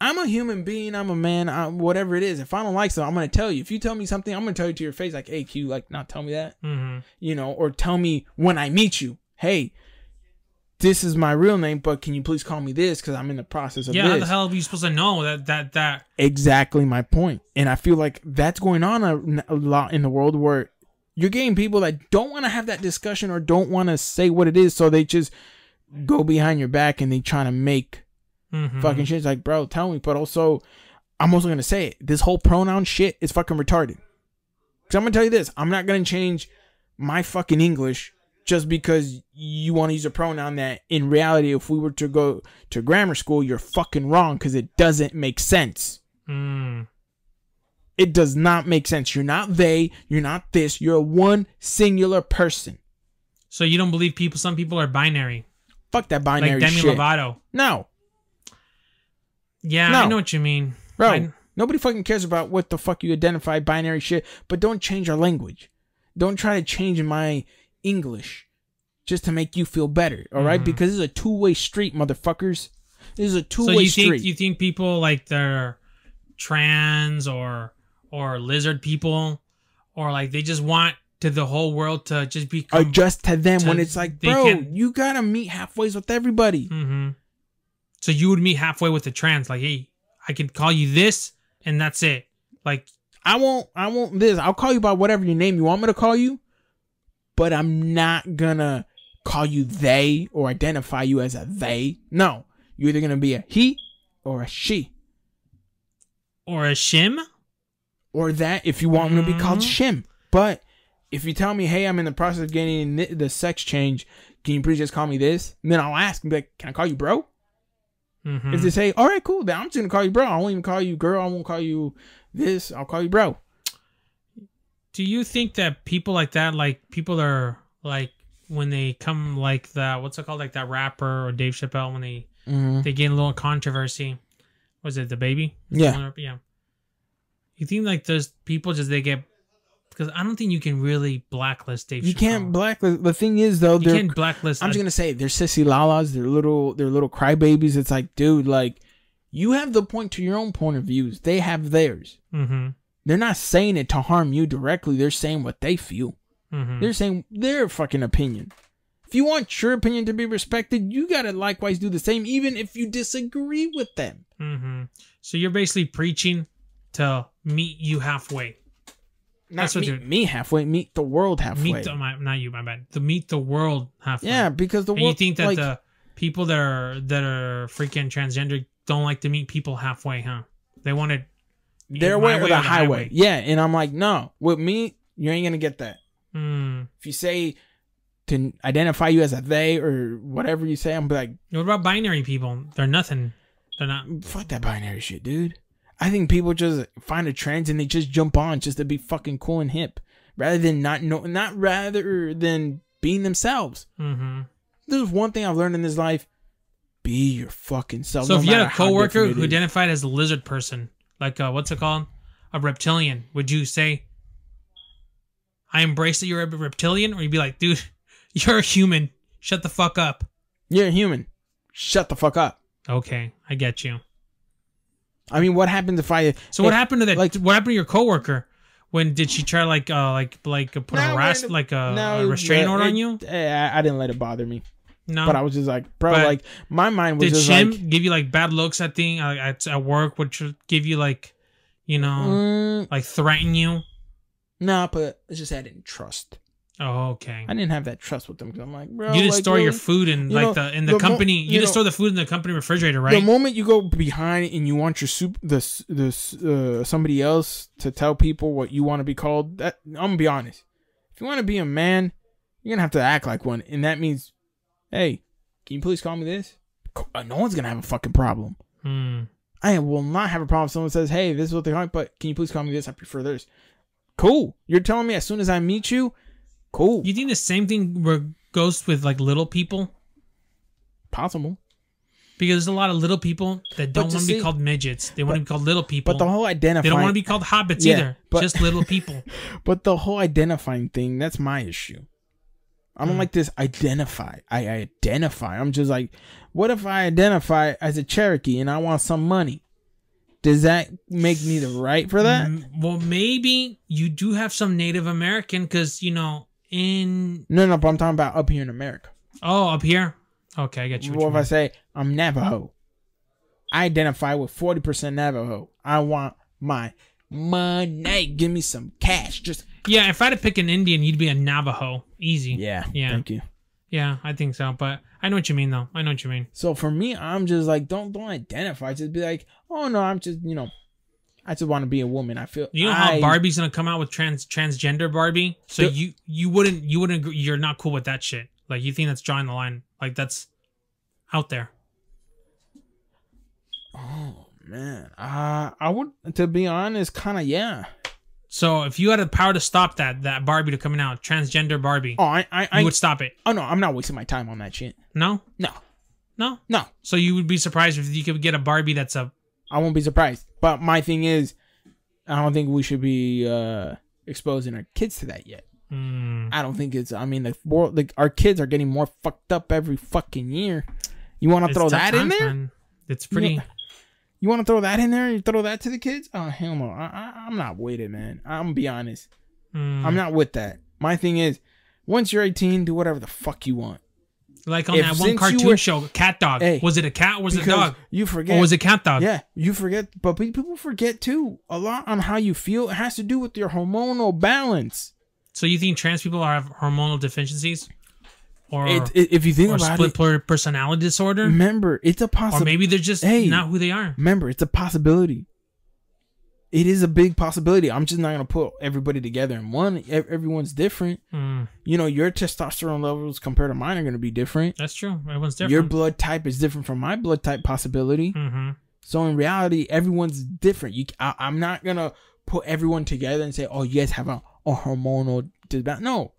I'm a human being. I'm a man. I'm, whatever it is. If I don't like something, I'm gonna tell you. If you tell me something, I'm gonna tell you to your face, like, hey, Q, like, not tell me that, mm-hmm. you know, or tell me when I meet you, hey, this is my real name, but can you please call me this because I'm in the process of yeah how the hell are you supposed to know that that that exactly my point. And I feel like that's going on a, a lot in the world where you're getting people that don't want to have that discussion or don't want to say what it is, so they just go behind your back and they trying to make mhm. fucking shit. It's like, bro, tell me. But also, I'm also gonna say it. This whole pronoun shit is fucking retarded. Cause I'm gonna tell you this. I'm not gonna change my fucking English just because you want to use a pronoun that in reality, if we were to go to grammar school, you're fucking wrong because it doesn't make sense. mm. It does not make sense. You're not they. You're not this. You're one singular person. so you don't believe people some people are binary Fuck that binary like Demi shit. Lovato No, yeah No. I know what you mean bro. I- Nobody fucking cares about what the fuck you identify binary shit, but don't change our language. Don't try to change my English just to make you feel better, all right? Mhm. Because it's a two-way street, motherfuckers. This is a two-way you street. think you think people like they're trans or or lizard people or like they just want to the whole world to just be Adjust to them when it's like, bro, can- you gotta meet halfways with everybody. hmm so you would meet halfway with the trans like hey i can call you this and that's it like I won't, I won't this. I'll call you by whatever your name you want me to call you, but I'm not gonna call you they or identify you as a they. No, you're either gonna be a he or a she. or a shim. or that if you want me to be called Mhm. Shim. But if you tell me, hey, I'm in the process of getting the, the sex change, can you please just call me this? And then I'll ask and be like, can I call you bro? Mhm. If they say, all right, cool, then I'm just gonna call you bro. I won't even call you girl. I won't call you this. I'll call you bro. Do you think that people like that, like people are like when they come like that, what's it called, like that rapper or Dave Chappelle when they Mm-hmm. they get a little controversy? Was it the baby? Yeah. yeah. You think like those people just they get because I don't think you can really blacklist Dave. You Chappelle. can't blacklist. The thing is, though, You can't blacklist. I'm just gonna say they're sissy lalas. They're little. They're little crybabies. It's like, dude, like, you have the point to your own point of views. They have theirs. Mhm, They're not saying it to harm you directly. They're saying what they feel. mhm. They're saying their fucking opinion. If you want your opinion to be respected, you gotta likewise do the same, even if you disagree with them. hmm So you're basically preaching to meet you halfway. Not That's what meet me halfway, meet the world halfway. Meet the, my, not you, my bad. To meet the world halfway. yeah, because the and world. you think that like, the people that are that are freaking transgender don't like to meet people halfway, huh? They want to. their way or way the the highway. highway. Yeah, and I'm like, no, with me, you ain't gonna get that. Mm. If you say to identify you as a they or whatever you say, I'm like, What about binary people? They're nothing. They're not. fuck that binary shit, dude. I think people just find a trend and they just jump on just to be fucking cool and hip, rather than not know, not rather than being themselves. hmm There's one thing I've learned in this life: be your fucking self. So no if you had a coworker who identified as a lizard person, like uh, what's it called, a reptilian, would you say, "I embrace that you're a reptilian," or you'd be like, "Dude, you're a human. Shut the fuck up." you're a human, shut the fuck up. Okay, I get you. I mean, what happened if I? So what if- happened to that? like- what happened to your coworker? When did she try like uh like like uh, put a No, harass when- like a, no, a restraining uh, order on you? eh, I, I didn't let it bother me, No. but I was just like, bro, But like my mind was did Shim like, give you like bad looks at thing uh, at at work, which would give you like, you know, mm, like threaten you? nah, but it's just I didn't trust. Oh, okay. I didn't have that trust with them because I'm like, bro, you just like, store your food in you like know, the in the, the company. you, you store the food in the company refrigerator, right? The moment you go behind and you want your soup, this this uh, somebody else to tell people what you want to be called, that I'm gonna be honest. If you want to be a man, you're gonna have to act like one, and that means, hey, can you please call me this? Uh, No one's gonna have a fucking problem. Hmm. I will not have a problem if someone says, hey, this is what they call me, but can you please call me this? I prefer this. Cool. You're telling me as soon as I meet you, cool. You think the same thing goes with like little people? Possible. Because there's a lot of little people that don't want to be called midgets. They want to be called little people. But the whole identifying, they don't want to be called hobbits Yeah, either. but- Just little people. But the whole identifying thing, that's my issue. I don't Hmm. like this identify. I, I identify. I'm just like, what if I identify as a Cherokee and I want some money? Does that make me the right for that? Well, maybe you do have some Native American because you know in No, no, but I'm talking about up here in America. oh up here. Okay, I get you. What What if you I say I'm Navajo? I identify with 40% Navajo. I want my money. Give me some cash. Just yeah, if I had to pick an Indian, you'd be a Navajo. Easy. yeah, Yeah. Thank you. Yeah, I think so. But I know what you mean, though. I know what you mean. So for me, I'm just like, don't don't identify. Just be like, oh no, I'm just you know, I just want to be a woman. I feel You know how I- Barbie's gonna come out with trans transgender Barbie? So The- you you wouldn't you wouldn't agree, you're not cool with that shit. Like you think that's drawing the line? Like that's out there. Oh man, uh, I would to be honest, kind of yeah. So if you had the power to stop that that Barbie to coming out, transgender Barbie, Oh, I I, you I would stop it. oh no, I'm not wasting my time on that shit. No, No, no. no, So you would be surprised if you could get a Barbie that's a I won't be surprised. But my thing is, I don't think we should be uh exposing our kids to that yet. mm, I don't think it's. I mean, the world, like our kids are getting more fucked up every fucking year. You want to throw that in there? man. It's pretty. Yeah. You want to throw that in there? You throw that to the kids? Oh hell no! I, I, I'm not with it, man. I'm gonna be honest. mm, I'm not with that. My thing is, once you're 18, do whatever the fuck you want. Like on if that one cartoon were- show, CatDog. Hey, was it a cat or was it a dog? You forget. Or was it CatDog? Yeah, you forget. But people forget too a lot on how you feel. It has to do with your hormonal balance. So you think trans people have hormonal deficiencies, or It, it, if you think or about split it, per- personality disorder, remember it's a or possibility. maybe they're just Hey. not who they are. Remember, it's a possibility. It is a big possibility. I'm just not gonna put everybody together in one. Everyone's different. Mm, You know, your testosterone levels compared to mine are gonna be different. that's true. Everyone's different. Your blood type is different from my blood type possibility. mm-hmm. So in reality, everyone's different. You, I, I'm not gonna put everyone together and say, "Oh, you guys have a, a hormonal disbalance." No,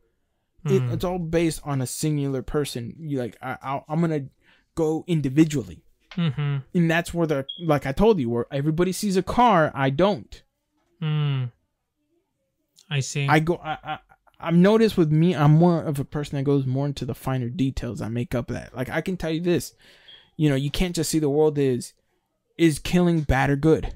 it, Mm. it's all based on a singular person. You like, I, I, I'm gonna go individually, Mm-hmm. and that's where the like I told you, where everybody sees a car, I don't. Mm. I see. I go. I, I I've noticed with me, I'm more of a person that goes more into the finer details. I make up that. Like I can tell you this, you know, you can't just see the world is is killing bad or good.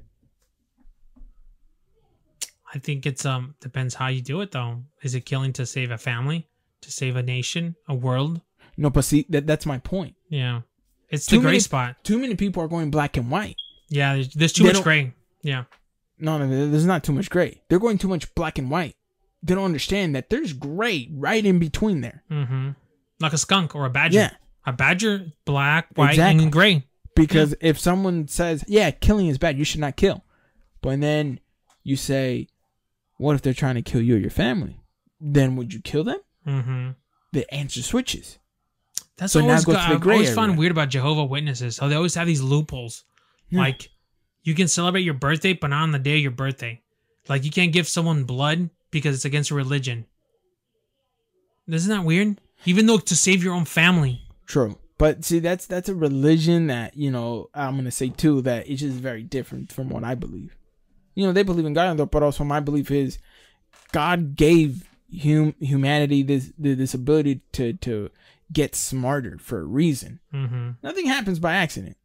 I think it's um depends how you do it though. Is it killing to save a family, to save a nation, a world? No, but see that that's my point. Yeah, it's Too the gray many- spot. Too many people are going black and white. Yeah, there's, there's too They much gray. Yeah, No, no, there's not too much gray. They're going too much black and white. They don't understand that there's gray right in between there. mm-hmm. like a skunk or a badger. Yeah. a badger, black, white, Exactly. and gray. Because if someone says, "Yeah, killing is bad. You should not kill," but then you say, "What if they're trying to kill you or your family?" Then would you kill them? Mm-hmm. The answer switches. That's So now always go to got, the I've gray always found area. weird about Jehovah Witnesses. How they always have these loopholes. Yeah. Like you can celebrate your birthday, but not on the day of your birthday. Like you can't give someone blood because it's against a religion. Isn't that weird? Even though to save your own family. True. But see, that's that's a religion that you know I'm gonna say too that it's just very different from what I believe. You know, they believe in God, but also my belief is God gave hum- humanity this this ability to to get smarter for a reason. Mm-hmm. Nothing happens by accident.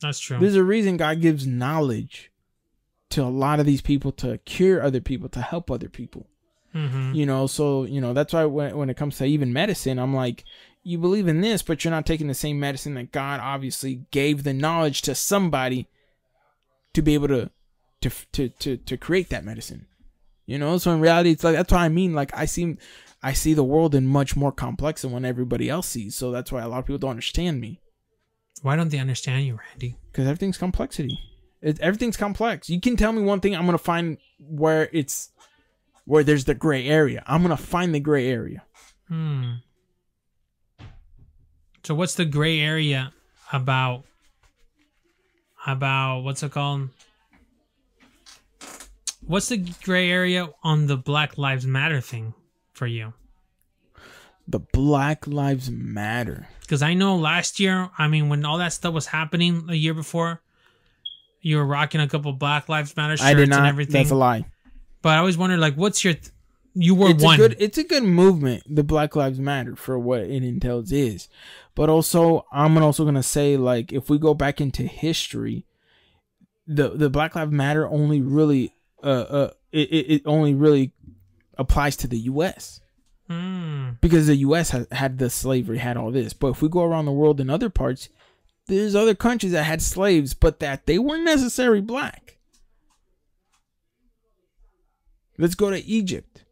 That's true. There's a reason God gives knowledge to a lot of these people to cure other people, to help other people. mm-hmm. You know, so you know that's why when when it comes to even medicine, I'm like, you believe in this, but you're not taking the same medicine that God obviously gave the knowledge to somebody to be able to to to to, to create that medicine. You know, so in reality, it's like that's what I mean. Like I see, I see the world in much more complex than what everybody else sees. So that's why a lot of people don't understand me Why don't they understand you, Randy? because everything's complexity. It, everything's complex. You can tell me one thing, I'm gonna find where it's where there's the gray area. I'm gonna find the gray area. Hmm. So what's the gray area about about what's it called? What's the gray area on the Black Lives Matter thing for you? The Black Lives Matter. Because I know last year, I mean, when all that stuff was happening a year before, you were rocking a couple Black Lives Matter shirts I did not. and everything. That's a lie. but I always wondered, like, what's your? Th- you were it's one. a good. It's a good movement. The Black Lives Matter for what it entails is, but also I'm also gonna say like if we go back into history, the the Black Lives Matter only really uh uh it, it it only really applies to the U.S. Hmm. because the U.S. had, had the slavery, had all this. But if we go around the world in other parts, there's other countries that had slaves, but that they weren't necessarily black. Let's go to Egypt.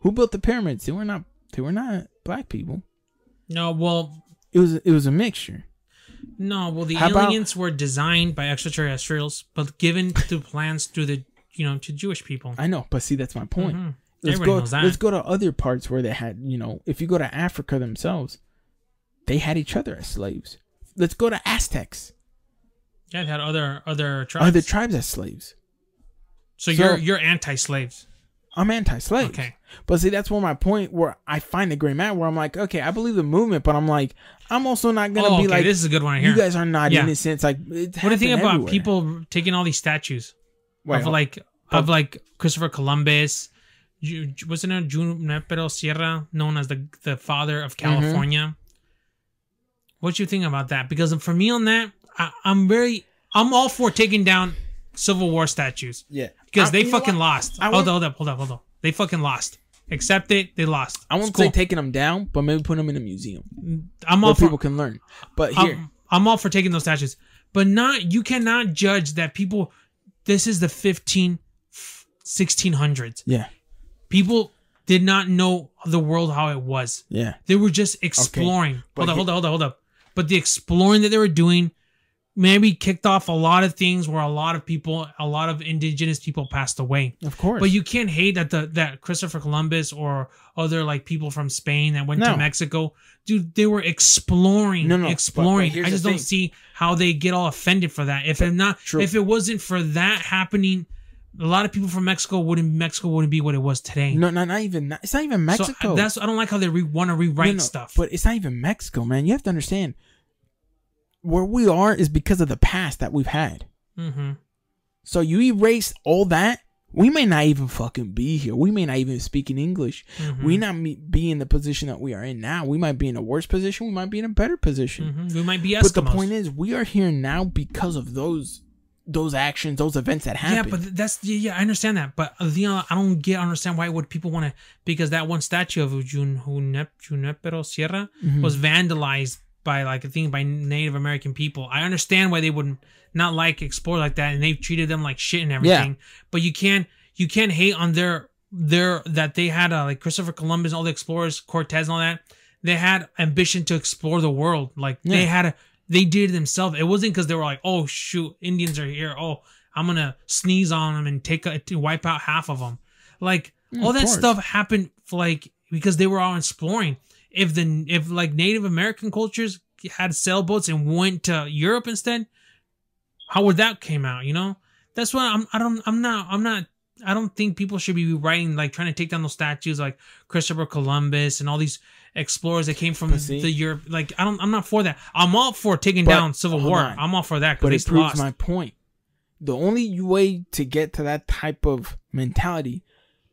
Who built the pyramids? They were not. They were not black people. No, well, It was. It was a mixture. No, well, the How about- aliens were designed by extraterrestrials, but given to plans through the, you know, to Jewish people. I know, but see, that's my point. Mhm. Let's Everybody go. knows that. Let's go to other parts where they had. You know, if you go to Africa themselves, they had each other as slaves. Let's go to Aztecs. Yeah, they had other other tribes. Other tribes as slaves. so, so- you're you're anti-slaves. I'm anti-slave. Okay. But see, that's where my point where I find the gray matter where I'm like, okay, I believe the movement, but I'm like, I'm also not gonna Oh, be okay, like, this is a good one here. you guys are not Yeah. innocent. It's like, it's what do you think about everywhere. people taking all these statues Wait, of like of like Christopher Columbus? Wasn't it Junipero Sierra known as the the father of Mm-hmm. California? What do you think about that? Because for me on that, I, I'm very I'm all for taking down Civil War statues. yeah, because I- they fucking lost. I hold on, hold up, hold up, hold up. They fucking lost. Accept it. They lost. I won't It's say taking them down, but maybe put them in a museum I'm where all for. people can learn. But here, I'm, I'm all for taking those statues, but not. You cannot judge that people. This is the 15, 1600s. yeah, People did not know the world how it was. yeah, They were just exploring. but hold up, he- hold up, hold up, hold up. But the exploring that they were doing maybe kicked off a lot of things where a lot of people, a lot of indigenous people passed away. Of course. But you can't hate that the that Christopher Columbus or other like people from Spain that went No. to Mexico, dude, they were exploring, No, no, but- but exploring. I just don't see how they get all offended for that. If it not, True. if it wasn't for that happening, a lot of people from Mexico wouldn't Mexico wouldn't be what it was today. no, no, not even. It's not even Mexico. So that's I don't like how they re- want to rewrite No, no, stuff. But it's not even Mexico, man. You have to understand. Where we are is because of the past that we've had. hmm So you erase all that, we may not even fucking be here. We may not even speak in English. Mhm. We not be in the position that we are in now. We might be in a worse position. We might be in a better position. hmm We might be Eskimos. But the point is, we are here now because of those those actions, those events that happened. Yeah, but that's yeah, yeah, I understand that, but uh, you know, I don't get understand why would people want to because that one statue of Jun Junipero Sierra Mhm. was vandalized by like a thing by Native American people. I understand why they would not like explore like that, and they've treated them like shit and everything. But you can't you can't hate on their their that they had uh, like Christopher Columbus, all the explorers, Cortez, and all that. They had ambition to explore the world. Like they had a they did it themselves. It wasn't because they were like, oh shoot, Indians are here. Oh, I'm gonna sneeze on them and take a, to wipe out half of them. Like Yeah, all of that course. stuff happened like because they were all exploring. If the if like Native American cultures had sailboats and went to Europe instead, how would that came out? You know, that's why I'm I don't I'm not I'm not I don't think people should be writing like trying to take down those statues like Christopher Columbus and all these explorers that came from see- the Europe. Like I don't I'm not for that. I'm all for taking But- down Civil War. on. I'm all for that but because it proves lost. my point. The only way to get to that type of mentality,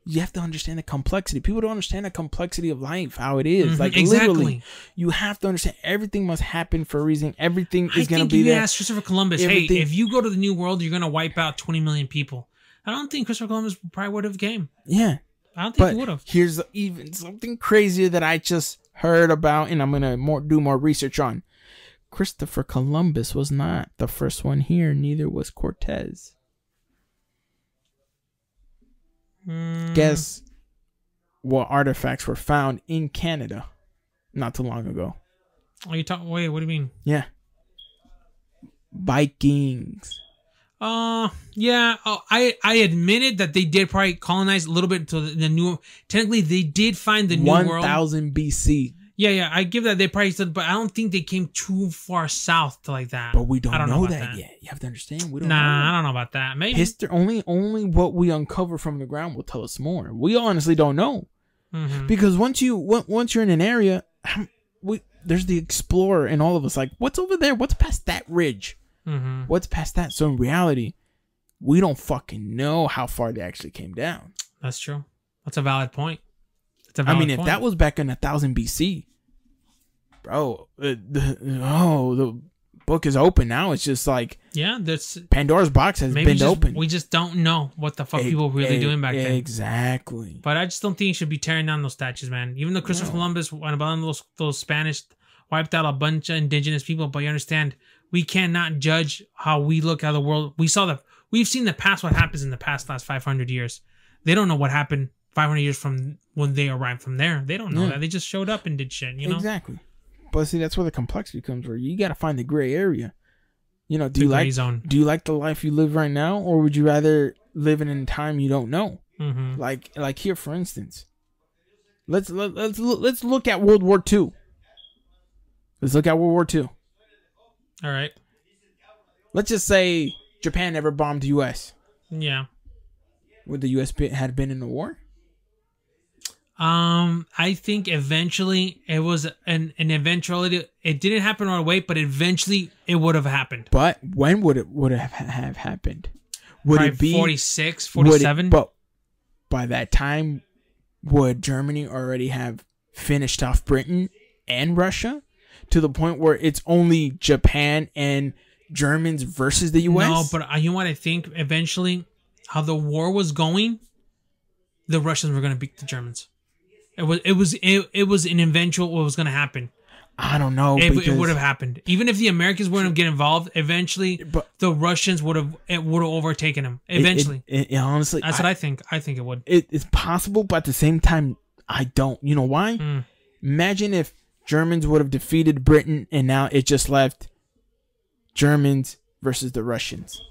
you have to understand the complexity. People don't understand the complexity of life, how it is. Mhm, Like exactly. literally, you have to understand everything must happen for a reason. Everything I is gonna think be you there. ask Christopher Columbus, Everything- hey, if you go to the New World, you're gonna wipe out 20 million people. I don't think Christopher Columbus probably would have came. yeah, I don't think he would have. here's even something crazier that I just heard about, and I'm gonna more do more research on. Christopher Columbus was not the first one here. Neither was Cortez. Mm, Guess what artifacts were found in Canada not too long ago? Are you talking? Wait, what do you mean? Yeah. Vikings. Uh, yeah. Oh, I I admitted that they did probably colonize a little bit to the, the new. Technically, they did find the new world. 1000 BC. Yeah, yeah. I give that they probably said, but I don't think they came too far south to like that. But we don't, don't know, about that, yet. You have to understand. We don't Nah, I don't know about that. Maybe. History only only what we uncover from the ground will tell us more. We honestly don't know. Mhm. Because once you once you're in an area, we there's the explorer in all of us like what's over there? What's past that ridge? Mhm. What's past that? So in reality, we don't fucking know how far they actually came down. That's true. That's a valid point. I mean, if that was back in a thousand BC, bro, uh, the, oh, the book is open now. It's just like yeah, that's Pandora's box has maybe been just, open. we just don't know what the fuck people were really doing back then. Exactly. But I just don't think you should be tearing down those statues, man. Even though Christopher No. Columbus and a bunch of those those Spanish wiped out a bunch of indigenous people, but you understand we cannot judge how we look at the world. We saw the we've seen the past what happens in the past last five hundred years. They don't know what happened five hundred years from when they arrived from there. They don't know Yeah. that. They just showed up and did shit, you know? Exactly. But see, that's where the complexity comes. Where you got to find the gray area. You know, do The you gray like zone. do you like the life you live right now, or would you rather live in a time you don't know? hmm Like like here, for instance, let's let, let's look, let's look at World War Two. Let's look at World War Two. All right. Let's just say Japan never bombed the U.S. Yeah. Would the U.S. be, had been in the war? Um, I think eventually it was an an eventuality. It didn't happen right away, but eventually it would have happened. But when would it would have, have happened? Would Probably it be 46, would it- 47? but by that time, would Germany already have finished off Britain and Russia to the point where it's only Japan and Germans versus the U.S.? No, but uh, you know what I think? Eventually, how the war was going, the Russians were going to beat the Germans. It was it was it, it was an eventual what was going to happen. I don't know. It, because, it would have happened. Even if the Americans wouldn't get involved, eventually But the Russians would have it would have overtaken them. Eventually, it, it- honestly, that's what I think. I think it would. it, it's possible, but at the same time, I don't. You know why? Mm. Imagine if Germans would have defeated Britain and now it just left Germans versus the Russians.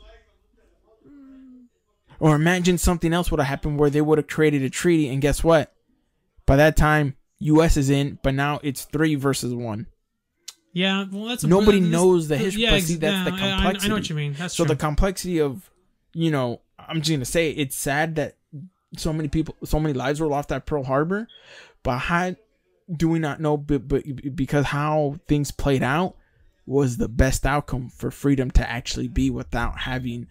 Or imagine something else would have happened where they would have created a treaty, and guess what? By that time, U.S. is in, but now it's three versus one. Yeah, well, that's a, Nobody knows the th- history. Yeah, but see, that's the yeah, I- I- I, know what you mean. That's so true. the complexity of, you know, I'm just gonna say it's sad that so many people, so many lives were lost at Pearl Harbor, but how do we not know? But, but because how things played out was the best outcome for freedom to actually be without having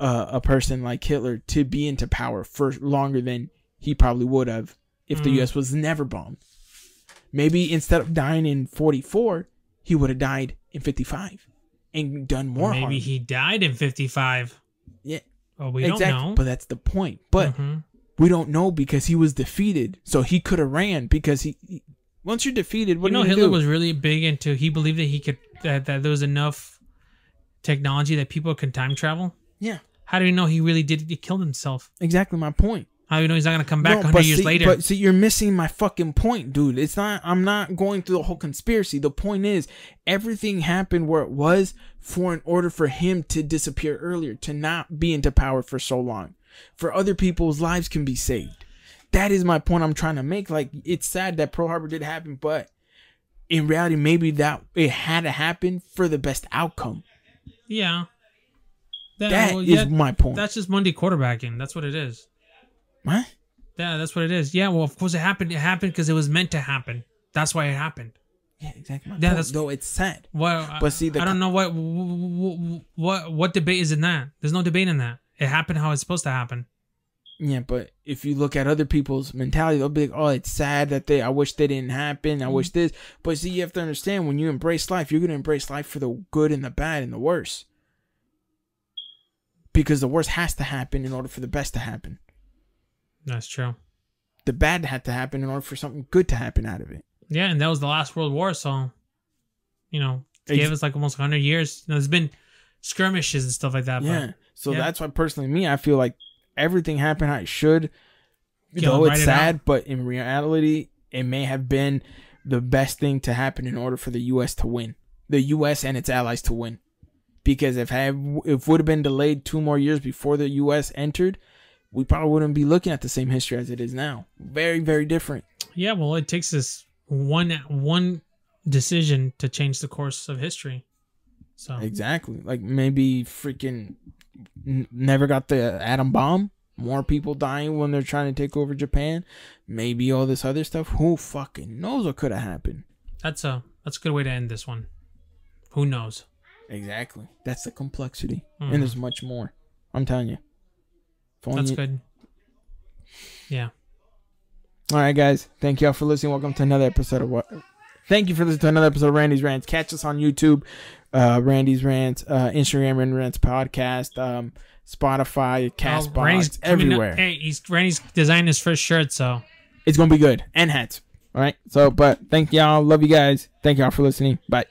uh, a person like Hitler to be into power for longer than he probably would have if the Mm. U.S. was never bombed. Maybe instead of dying in 44, he would have died in 55 and done more Maybe harm. he died in 55. Yeah. Oh, we exactly. don't know. But that's the point. But Mhm. we don't know because he was defeated. So he could have ran because he, he- once you're defeated, what you know, you Hitler do? was really big into. He believed that he could that, that there was enough technology that people could time travel. yeah, How do we know he really did? He killed himself. exactly my point. How do we know he's not gonna come back No, 100 but years see, later? But see, you're missing my fucking point, dude. It's not. I'm not going through the whole conspiracy. The point is, everything happened where it was for in order for him to disappear earlier, to not be into power for so long, for other people's lives can be saved. That is my point. I'm trying to make. Like, it's sad that Pearl Harbor did happen, but in reality, maybe that it had to happen for the best outcome. yeah. That, That is well, yeah, my point. That's just Monday quarterbacking. That's what it is. What? Yeah, that's what it is. Yeah, well, of course it happened. It happened because it was meant to happen. That's why it happened. Yeah, exactly. Yeah, that's- though it's sad. Well, But see, the I don't know what what what what debate is in that. There's no debate in that. It happened how it's supposed to happen. Yeah, but if you look at other people's mentality, they'll be like, "Oh, it's sad that they. I wish they didn't happen. I Mm-hmm. wish this." But see, you have to understand when you embrace life, you're gonna embrace life for the good and the bad and the worst, because the worst has to happen in order for the best to happen. That's true. The bad had to happen in order for something good to happen out of it. Yeah, and that was the last World War, so you know, it gave us like almost 100 years. You know, there's been skirmishes and stuff like that. Yeah. So yeah. that's why personally, me, I feel like everything happened how it should. You though write it's it sad, out. but in reality, it may have been the best thing to happen in order for the U.S. to win, the U.S. and its allies to win. Because if have if would have been delayed two more years before the U.S. entered, we probably wouldn't be looking at the same history as it is now. Very, very different. Yeah, well, it takes this one one decision to change the course of history. So Exactly. Like maybe freaking n- never got the atom bomb. More people dying when they're trying to take over Japan. Maybe all this other stuff. Who fucking knows what could have happened? that's a that's a good way to end this one. Who knows? Exactly. That's the complexity. Mhm. And there's much more. I'm telling you. That's you- good. Yeah. All right, guys. Thank y'all for listening. Welcome to another episode of what? Thank you for listening to another episode of Randy's Rants. Catch us on YouTube, uh, Randy's Rants, uh, Instagram, Randy Rants podcast, um, Spotify, Oh, Randy's Castbox, coming up- everywhere. Hey, he's Randy's designed his first shirt, so It's gonna be good and hats. All right. So, but thank y'all. Love you guys. Thank y'all for listening. Bye.